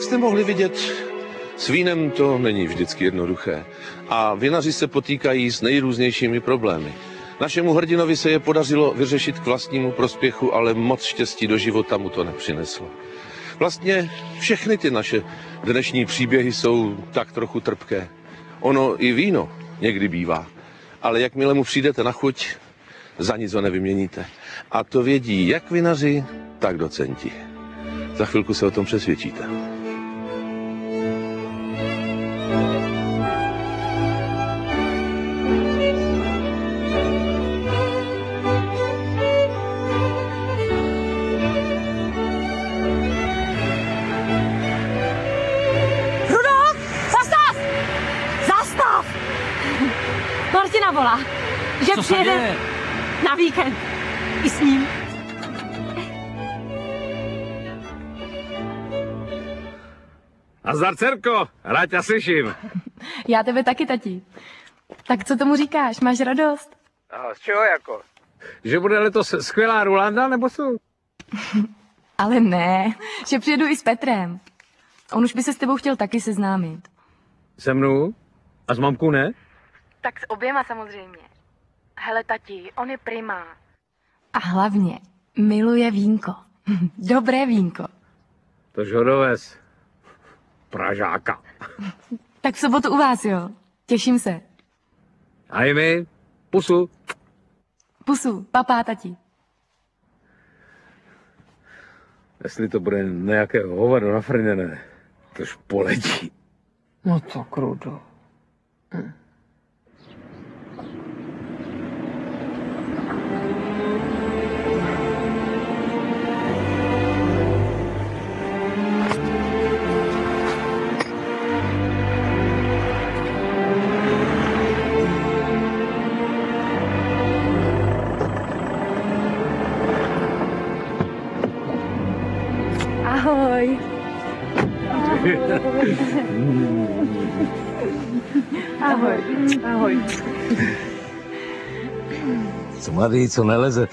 Jak jste mohli vidět, s vínem to není vždycky jednoduché. A vinaři se potýkají s nejrůznějšími problémy. Našemu hrdinovi se je podařilo vyřešit k vlastnímu prospěchu, ale moc štěstí do života mu to nepřineslo. Vlastně všechny ty naše dnešní příběhy jsou tak trochu trpké. Ono i víno někdy bývá, ale jakmile mu přijdete na chuť, za nic ho nevyměníte. A to vědí jak vinaři, tak docenti. Za chvilku se o tom přesvědčíte. Martina volá, že Co přijede na víkend. I s ním. Nazdar, dcerko, rád tě slyším. Já tebe taky, tati. Tak co tomu říkáš? Máš radost? A z čeho jako? Že bude letos skvělá Rulanda, nebo co? Ale ne, že přijedu i s Petrem. On už by se s tebou chtěl taky seznámit. Se mnou? A s mamkou ne? Tak s oběma samozřejmě. Hele, tati, on je prima. A hlavně miluje vínko. Dobré vínko. To žodovec. Pražáka. Tak v sobotu u vás, jo. Těším se. A i my? Pusu. Pusu, papá, tati. Jestli to bude nějaké hovado nafrněné, tož poletí. No to krudo. Ahoj. Ahoj. Ahoj. Co mladý, co neleze.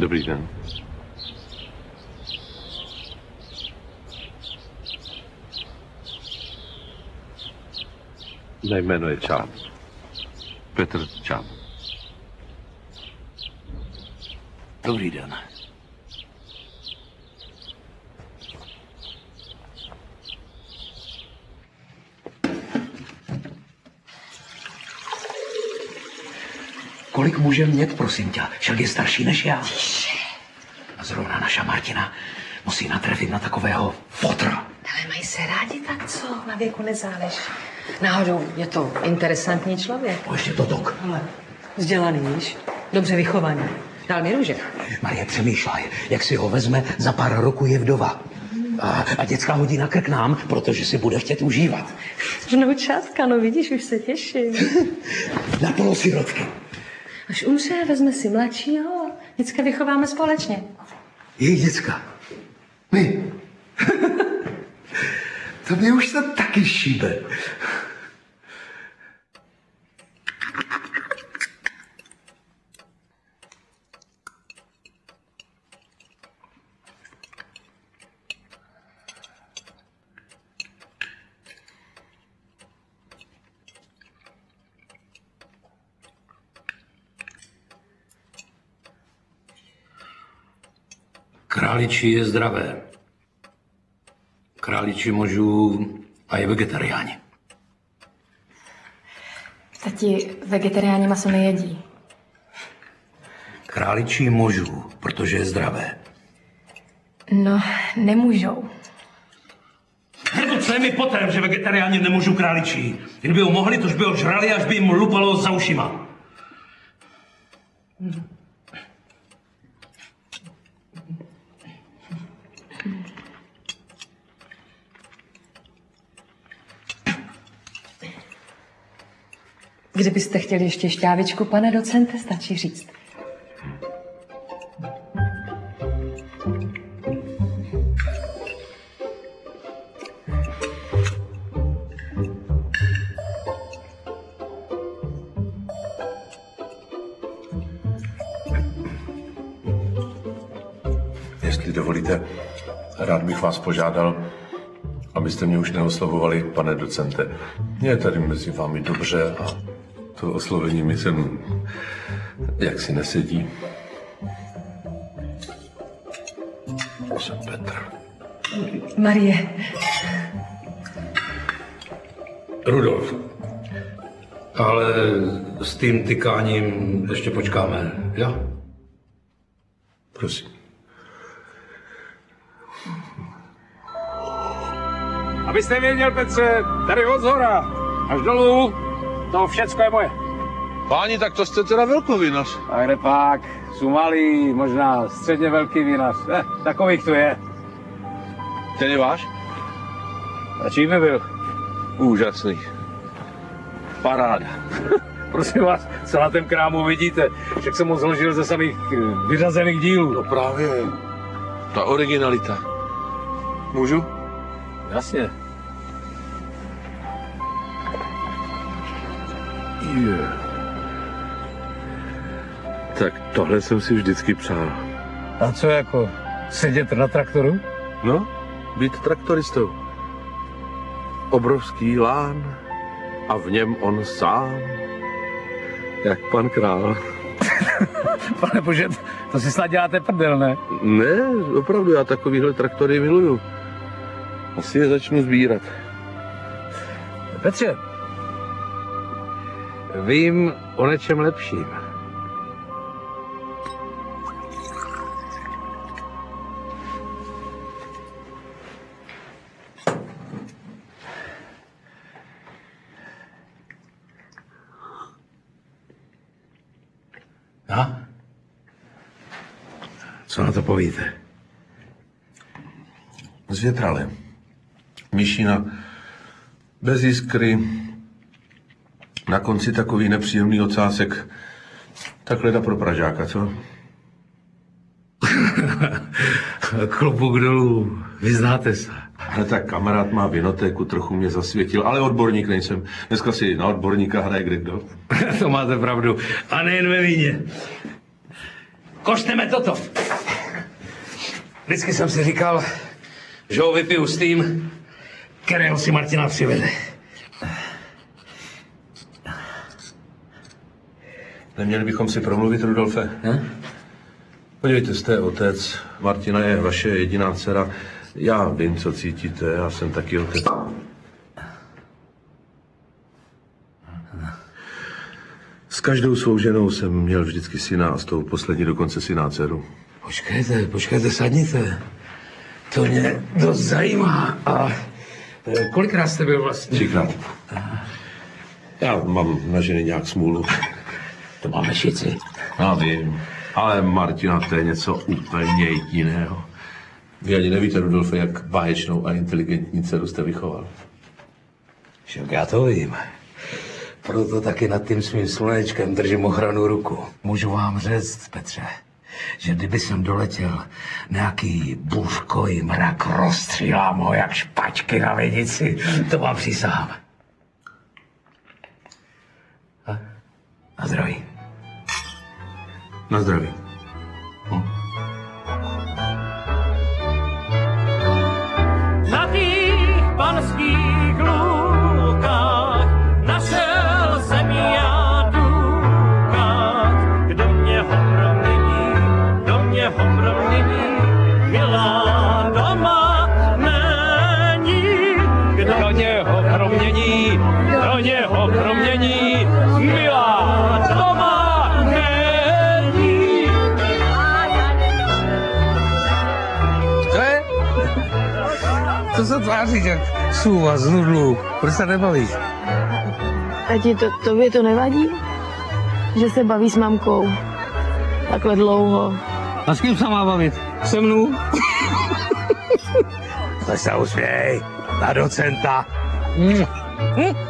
Dobrý den. Mé jméno je Čáp. Petr Čáp. Dobrý den. Kolik může mět, prosím tě? Však je starší než já. A zrovna naša Martina musí natrefit na takového fotra. Ale mají se rádi tak co? Na věku nezáleží. Náhodou je to interesantní člověk. A ještě to dok. Ale vzdělaný, víš? Dobře vychovaný. Dal mi růže. Marie přemýšlej, jak si ho vezme, za pár roku je vdova. A, a dětská hodí na krk nám, protože si bude chtět užívat. Vnoučátka, no vidíš, už se těším. Na polosirotky. Až umře, vezme si mladšího a vždycky vychováme společně. Její děcka. My. to mě už to taky šíbe. Králičí je zdravé. Králičí můžu a je vegetariáni. Tati, vegetariáni maso nejedí. Králičí můžu, protože je zdravé. No, nemůžou. Jako co je mi potrem, že vegetariáni nemůžu králičí? Kdyby ho mohli, tož by ho žrali, až by jim lupalo za ušima. Kdybyste chtěli ještě šťávičku, pane docente, stačí říct. Jestli dovolíte, rád bych vás požádal, abyste mě už neoslovovali, pane docente. Mně je tady mezi vámi dobře a to oslovení mi sem jaksi nesedí. Jsem Petr. Marie, Rudolf. Ale s tím tykáním ještě počkáme, jo? Prosím. Abyste věděl, Petře, tady od zhora až dolů, to všecko je moje. Páni, tak to jste teda velkovinař. A kde pak, jsou malý, možná středně velký vinař. Eh, takových tu je. Ten je váš? A čím byl? Úžasný. Paráda. Prosím vás, co na tom krámu vidíte? Však jsem ho zložil ze samých eh, vyřazených dílů. No právě. Ta originalita. Můžu? Jasně. Tak tohle jsem si vždycky přál. A co jako? Sedět na traktoru? No, být traktoristou. Obrovský lán a v něm on sám, jak pan král. Pane bože, to si snad děláte prdel, ne? Ne, opravdu, já takovýhle traktory miluju. Asi je začnu sbírat. Petře, vím o něčem lepším. A? Co na to povíte? Zvětrale. Myšina bez jiskry, na konci takový nepříjemný ocásek. Takhle da pro Pražáka, co? Klobouk dolů, vyznáte se. Ale tak kamarád má vinotéku, trochu mě zasvětil, ale odborník nejsem. Dneska si na odborníka hraje kde kdo. to máte pravdu. A nejen ve víně. Košteme toto. Vždycky jsem si říkal, že ho vypiju s tím, kterého si Martina přivede. Neměli bychom si promluvit, Rudolfe? Hm? Podívejte, jste otec, Martina je vaše jediná dcera. Já vím, co cítíte, já jsem taky otec. S každou svou ženou jsem měl vždycky syna a s tou poslední dokonce syna dceru. Počkejte, počkejte, sadněte. To mě dost zajímá. A e, kolikrát jste byl vlastně? Třikrát. Já mám na ženy nějak smůlu. To máme šici. Já vím, ale Martina to je něco úplně jiného. Vy ani nevíte, Rudolfe, jak báječnou a inteligentní dceru jste vychoval. Však já to vím. Proto taky nad tím svým slunečkem držím ochranu ruku. Můžu vám říct, Petře, že kdyby jsem doletěl nějaký buřkový mrak, rozstřílám ho jak špačky na vinici. To vám přísahám. A? Na zdraví. Na zdraví. Tváříš jak sůva z nudlů? Proč se nebavíš? Tati, to, tobě to nevadí? Že se baví s mamkou takhle dlouho. A s kým se má bavit? Se mnou? tak se usměj na docenta. Mm. Hm?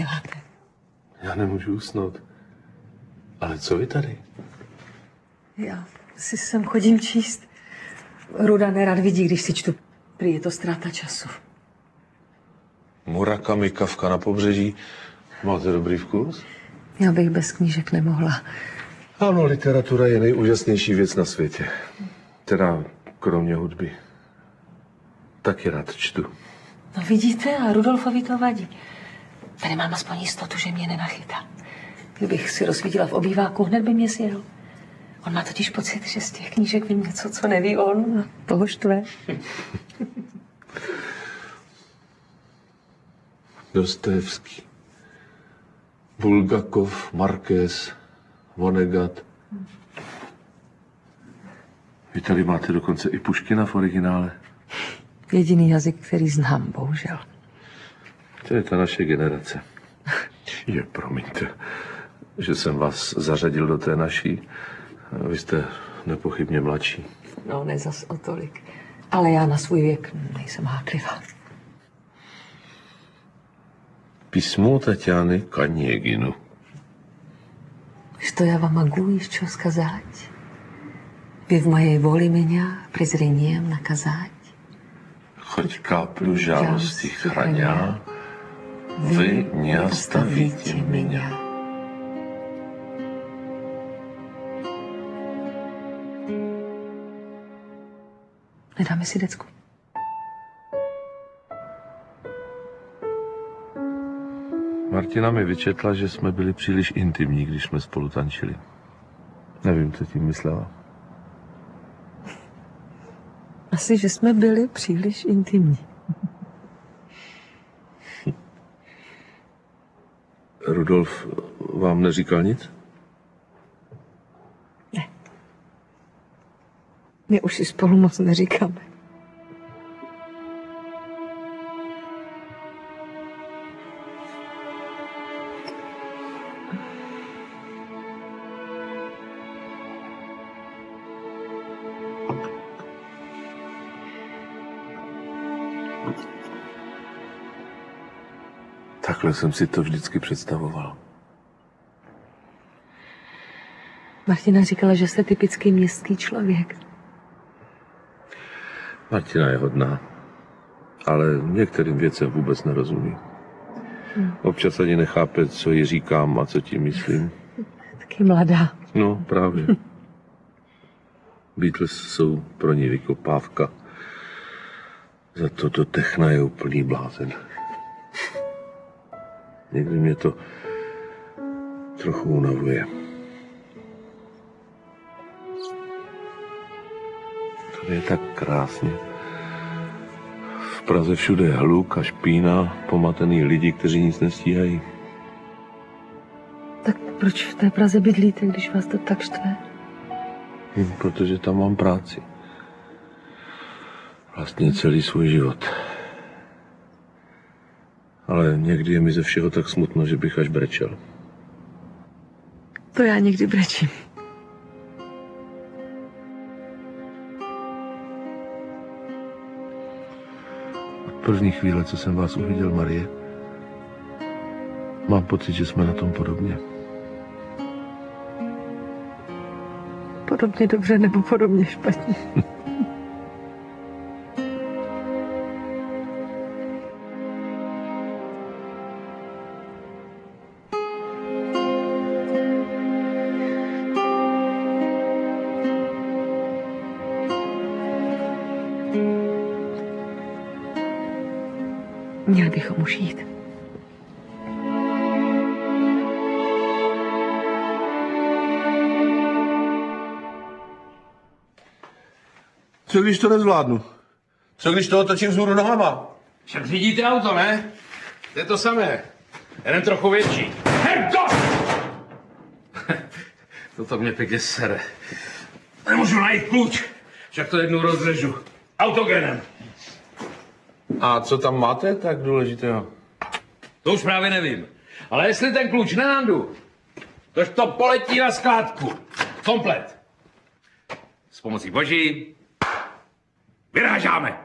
Děláte? Já nemůžu usnout. Ale co vy tady? Já si sem chodím číst. Ruda nerad vidí, když si čtu. Prý je to ztráta času. Murakami, Kafka na pobřeží. Máte dobrý vkus? Já bych bez knížek nemohla. Ano, literatura je nejúžasnější věc na světě. Teda kromě hudby. Taky rád čtu. No vidíte, a Rudolfovi to vadí. Tady mám aspoň jistotu, že mě nenachytá. Kdybych si rozsvítila v obýváku, hned by mě sjel. On má totiž pocit, že z těch knížek vím něco, co neví on. A toho štve. Dostojevský. Bulgakov, Marquez, Vonnegut. Vy tady máte dokonce i Puškina v originále. Jediný jazyk, který znám, bohužel. To je ta naše generace. Je, promiňte, že jsem vás zařadil do té naší. Vy jste nepochybně mladší. No, ne zas o tolik. Ale já na svůj věk nejsem háklivá. Písmo Tatiany Kanieginu. Что я вам могу еще сказать? Вы в моей воле меня презрением наказать. Choď káplu žádosti chraňa, vy neostavíte mě. Nedáme si decku. Martina mi vyčetla, že jsme byli příliš intimní, když jsme spolu tančili. Nevím, co tím myslela. Asi, že jsme byli příliš intimní. Rudolf vám neříkal nic? My už si spolu moc neříkáme. Takhle jsem si to vždycky představoval. Martina říkala, že jste typický městský člověk. Martina je hodná, ale některým věcem vůbec nerozumí. Hm. Občas ani nechápe, co jí říkám a co tím myslím. Taky mladá. No, právě. Beatles jsou pro ní vykopávka. Za to do techna je úplný blázen. Někdy mě to trochu unavuje. Tady je tak krásně. V Praze všude je hluk a špína, pomatený lidi, kteří nic nestíhají. Tak proč v té Praze bydlíte, když vás to tak štve? Hm, Protože tam mám práci. Vlastně celý svůj život. Ale někdy je mi ze všeho tak smutno, že bych až brečel. To já někdy brečím. Od první chvíle, co jsem vás uviděl, Marie, mám pocit, že jsme na tom podobně. Podobně dobře nebo podobně špatně. když to nezvládnu? Co když to otočím vzhůru nohama? Však řídíte auto, ne? To je to samé. Jenom trochu větší. Herdo! Toto mě pěkně sere. Nemůžu najít kluč. Však to jednou rozřežu. Autogenem. A co tam máte tak důležitého? To už právě nevím. Ale jestli ten kluč nenandu, tož to poletí na skládku. Komplet. S pomocí boží Vyrážáme!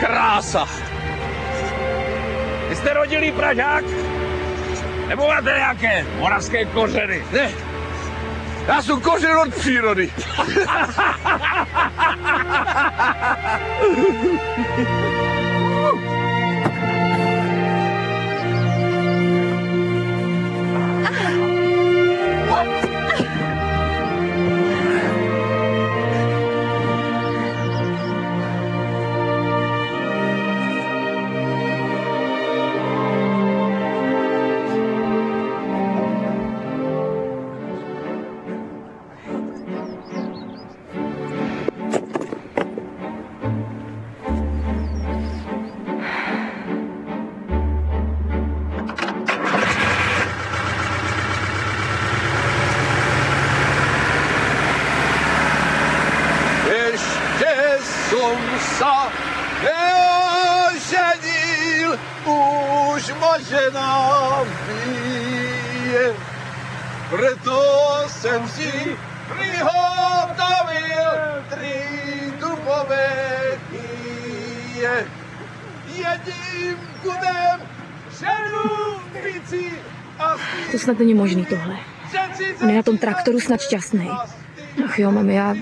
Krása! Vy jste rodilý Pražák? Nebo máte nějaké moravské kořeny? Ne, já jsem kořen od přírody. snad není možný tohle. On je na tom traktoru snad šťastný. Ach jo, mami, já,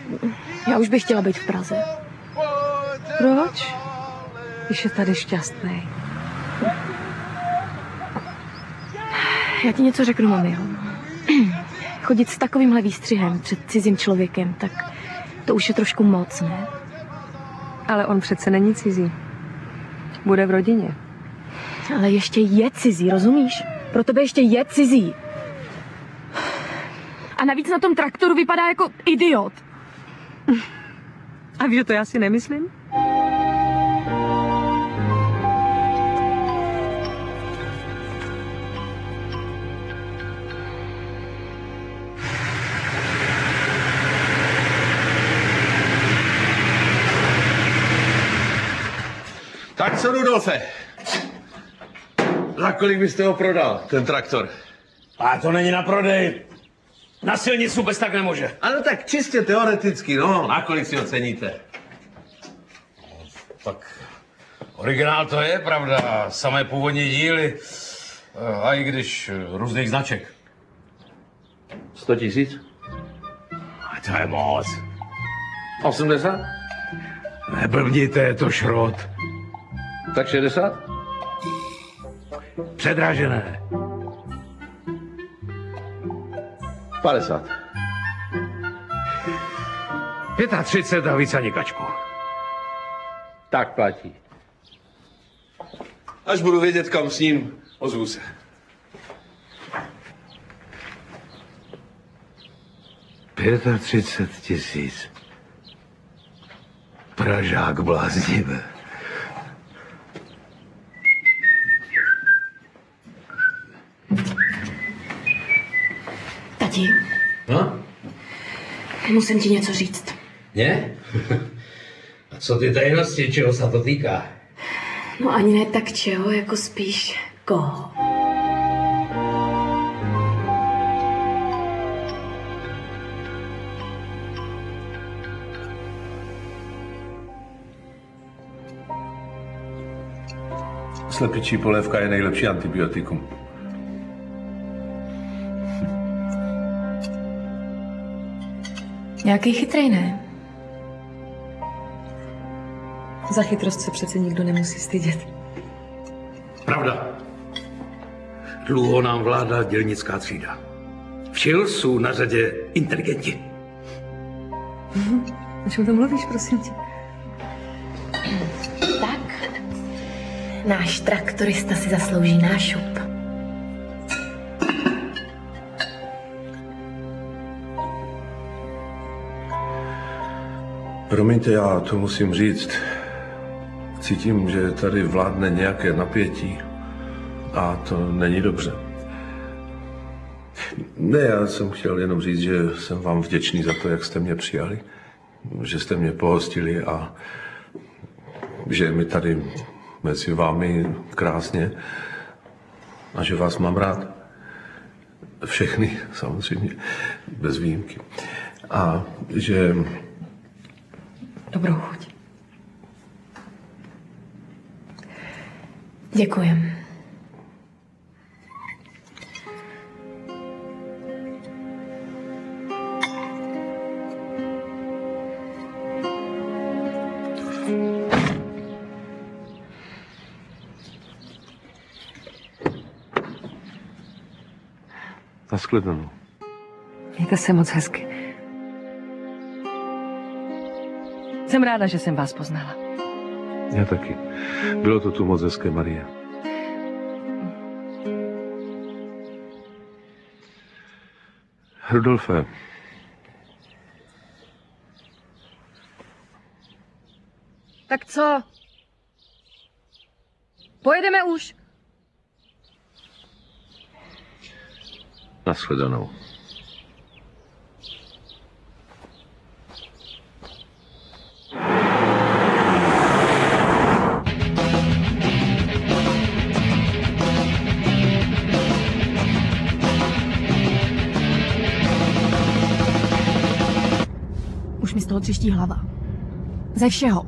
já už bych chtěla být v Praze. Proč? Když je tady šťastný. Já ti něco řeknu, mami, jo. Chodit s takovýmhle výstřihem před cizím člověkem, tak to už je trošku moc, ne? Ale on přece není cizí. Bude v rodině. Ale ještě je cizí, rozumíš? Pro tebe ještě je cizí. A navíc na tom traktoru vypadá jako idiot. A víš, že to já si nemyslím? Tak co, Rudolfe? Za kolik byste ho prodal, ten traktor? A to není na prodej. Na silnici vůbec tak nemůže. Ano, tak čistě teoreticky, no. Na kolik si ho ceníte? Tak originál to je, pravda. Samé původní díly. eh, A i když eh, různých značek. 100 tisíc? A to je moc. 80? Neblbněte, je to šrot. Tak 60? Předražené. 50. 35 a víc ani kačku. Tak platí. Až budu vědět, kam s ním, ozvu se. třicet tisíc. Pražák bláznivé. Tati, No? musím ti něco říct. Ne? A co ty tajnosti, čeho se to týká? No ani ne tak čeho, jako spíš koho. Slepičí polévka je nejlepší antibiotikum. Nějaký chytrej, ne? Za chytrost se přece nikdo nemusí stydět. Pravda. Dlouho nám vládla dělnická třída. Včil jsou na řadě inteligenti. O čem to mluvíš, prosím tě? Tak. Náš traktorista si zaslouží nášup. Promiňte, já to musím říct. Cítím, že tady vládne nějaké napětí a to není dobře. Ne, já jsem chtěl jenom říct, že jsem vám vděčný za to, jak jste mě přijali, že jste mě pohostili a že mi tady mezi vámi krásně a že vás mám rád. Všechny, samozřejmě, bez výjimky. A že Dobrou chuť. Děkujem. Naschledanou. Mějte se moc hezky. Jsem ráda, že jsem vás poznala. Já taky. Bylo to tu moc hezké, Marie. Rudolfe, Tak co? Pojedeme už. naschledanou. Třeští hlava. Ze všeho.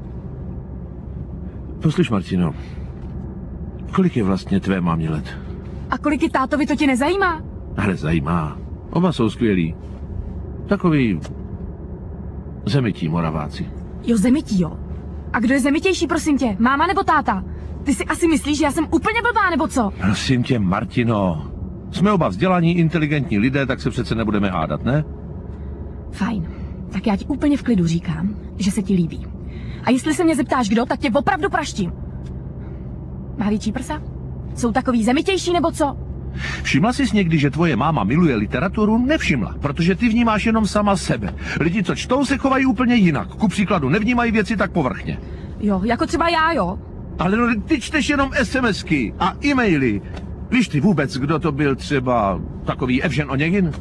Poslyš, Martino, kolik je vlastně tvé mámě let? A kolik je tátovi, to tě nezajímá? Ale zajímá. Oba jsou skvělí. Takový zemití moraváci. Jo, zemití, jo. A kdo je zemitější, prosím tě? Máma nebo táta? Ty si asi myslíš, že já jsem úplně blbá, nebo co? Prosím tě, Martino. Jsme oba vzdělaní, inteligentní lidé, tak se přece nebudeme hádat, ne? Fajn. Tak já ti úplně v klidu říkám, že se ti líbí. A jestli se mě zeptáš kdo, tak tě opravdu praštím. Má větší prsa? Jsou takový zemitější nebo co? Všimla jsi někdy, že tvoje máma miluje literaturu? Nevšimla, protože ty vnímáš jenom sama sebe. Lidi, co čtou, se chovají úplně jinak. Ku příkladu, nevnímají věci tak povrchně. Jo, jako třeba já, jo. Ale no, ty čteš jenom SMSky a e-maily. Víš ty vůbec, kdo to byl třeba takový Evžen Oněgin?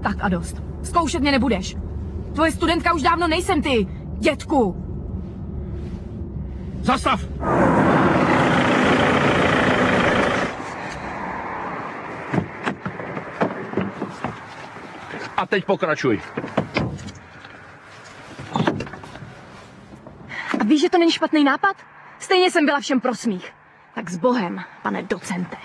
Tak a dost. Zkoušet mě nebudeš. Tvoje studentka už dávno nejsem ty, dětku. Zastav! A teď pokračuj. A víš, že to není špatný nápad? Stejně jsem byla všem pro smích. Tak s Bohem, pane docente.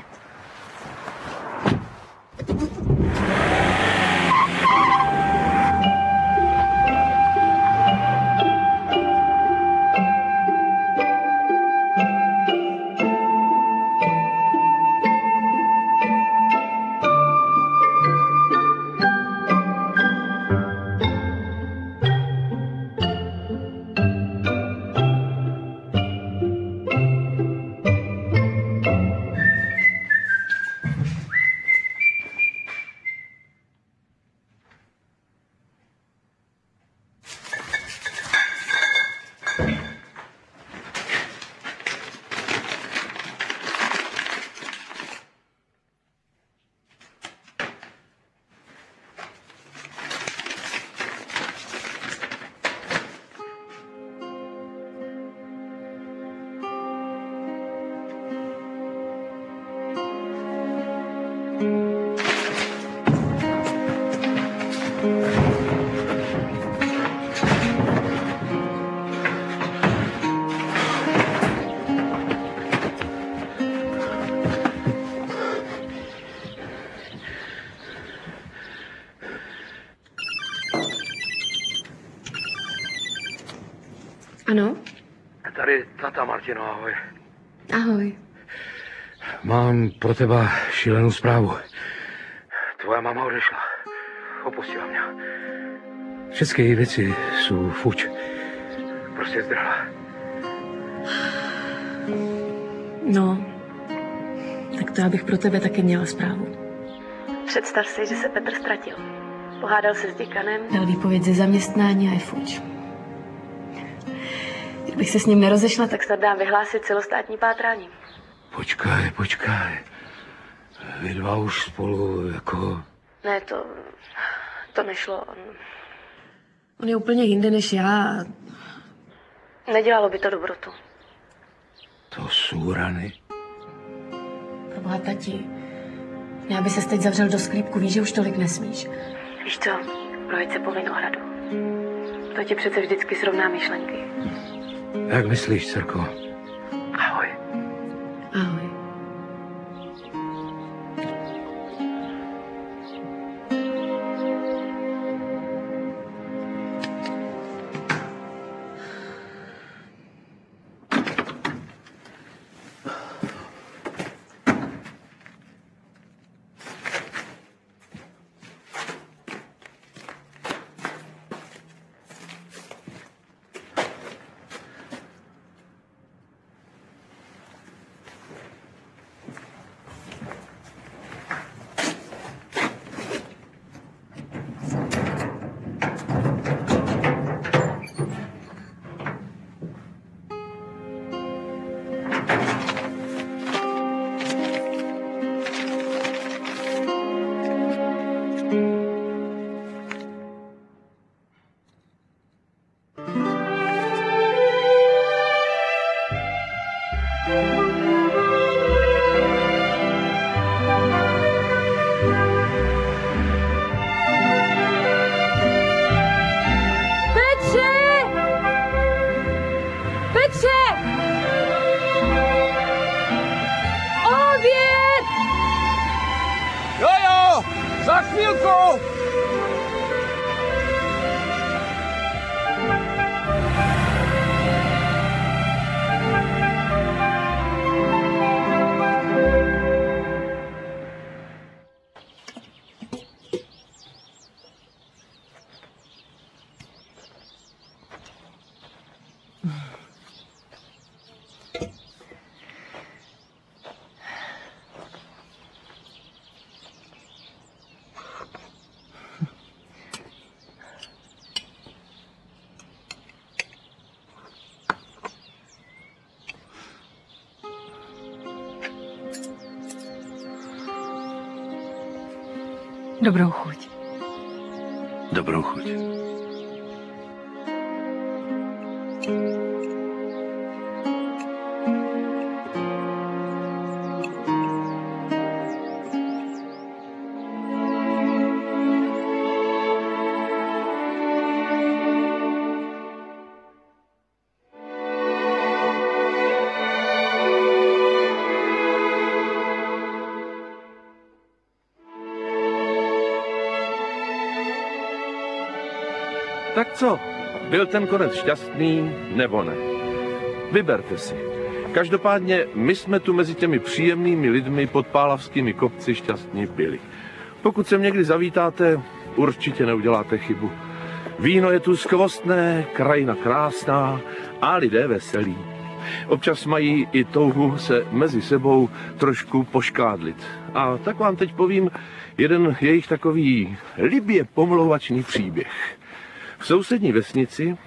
Martino, ahoj. Ahoj. Mám pro teba šílenou zprávu. Tvoje máma odešla. Opustila mě. Všechny její věci jsou fuč. Prostě zdrhla. No, tak to já bych pro tebe taky měla zprávu. Představ si, že se Petr ztratil. Pohádal se s děkanem. Dal výpověď ze zaměstnání a je fuč. Kdybych se s ním nerozešla, tak snad dám vyhlásit celostátní pátrání. Počkej, počkej. Vy dva už spolu jako... Ne, to... to nešlo. On, on je úplně jinde než já. Nedělalo by to dobrotu. To jsou rany. Proboha, tati. Já by se teď zavřel do sklípku, víš, že už tolik nesmíš. Víš co, projď se po Vinohradu. To ti přece vždycky srovná myšlenky. Jak myslíš? Ahoj. Ahoj. Dobrou chuť. Co? Byl ten konec šťastný nebo ne? Vyberte si. Každopádně my jsme tu mezi těmi příjemnými lidmi pod Pálavskými kopci šťastní byli. Pokud sem někdy zavítáte, určitě neuděláte chybu. Víno je tu skvostné, krajina krásná a lidé veselí. Občas mají i touhu se mezi sebou trošku poškádlit. A tak vám teď povím jeden jejich takový libě pomlouvačný příběh. V sousední vesnici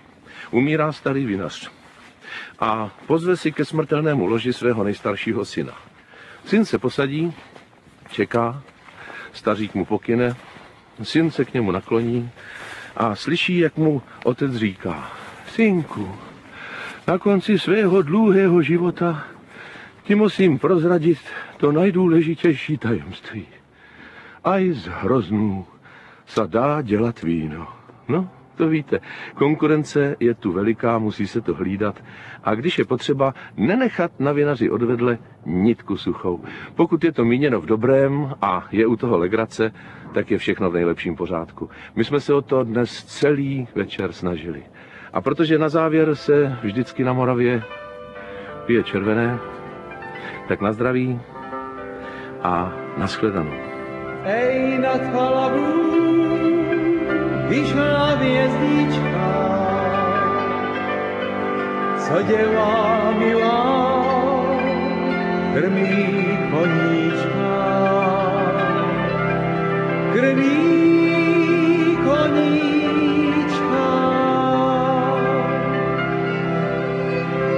umírá starý vinař a pozve si ke smrtelnému loži svého nejstaršího syna. Syn se posadí, čeká, stařík mu pokyne, syn se k němu nakloní a slyší, jak mu otec říká, synku, na konci svého dlouhého života ti musím prozradit to nejdůležitější tajemství. Aj z hroznů se dá dělat víno. No, to víte, konkurence je tu veliká, musí se to hlídat. A když je potřeba, nenechat na vinaři odvedle nitku suchou. Pokud je to míněno v dobrém a je u toho legrace, tak je všechno v nejlepším pořádku. My jsme se o to dnes celý večer snažili. A protože na závěr se vždycky na Moravě pije červené, tak na zdraví a nashledanou. Ej nad hlavou, vyšla hvězdička, co dělá milá, krmí koníčka, krmí koníčka,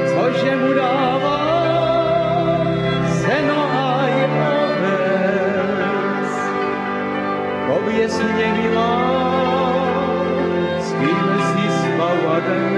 cože mu dává seno a je oves, pověsně milá. Jordan.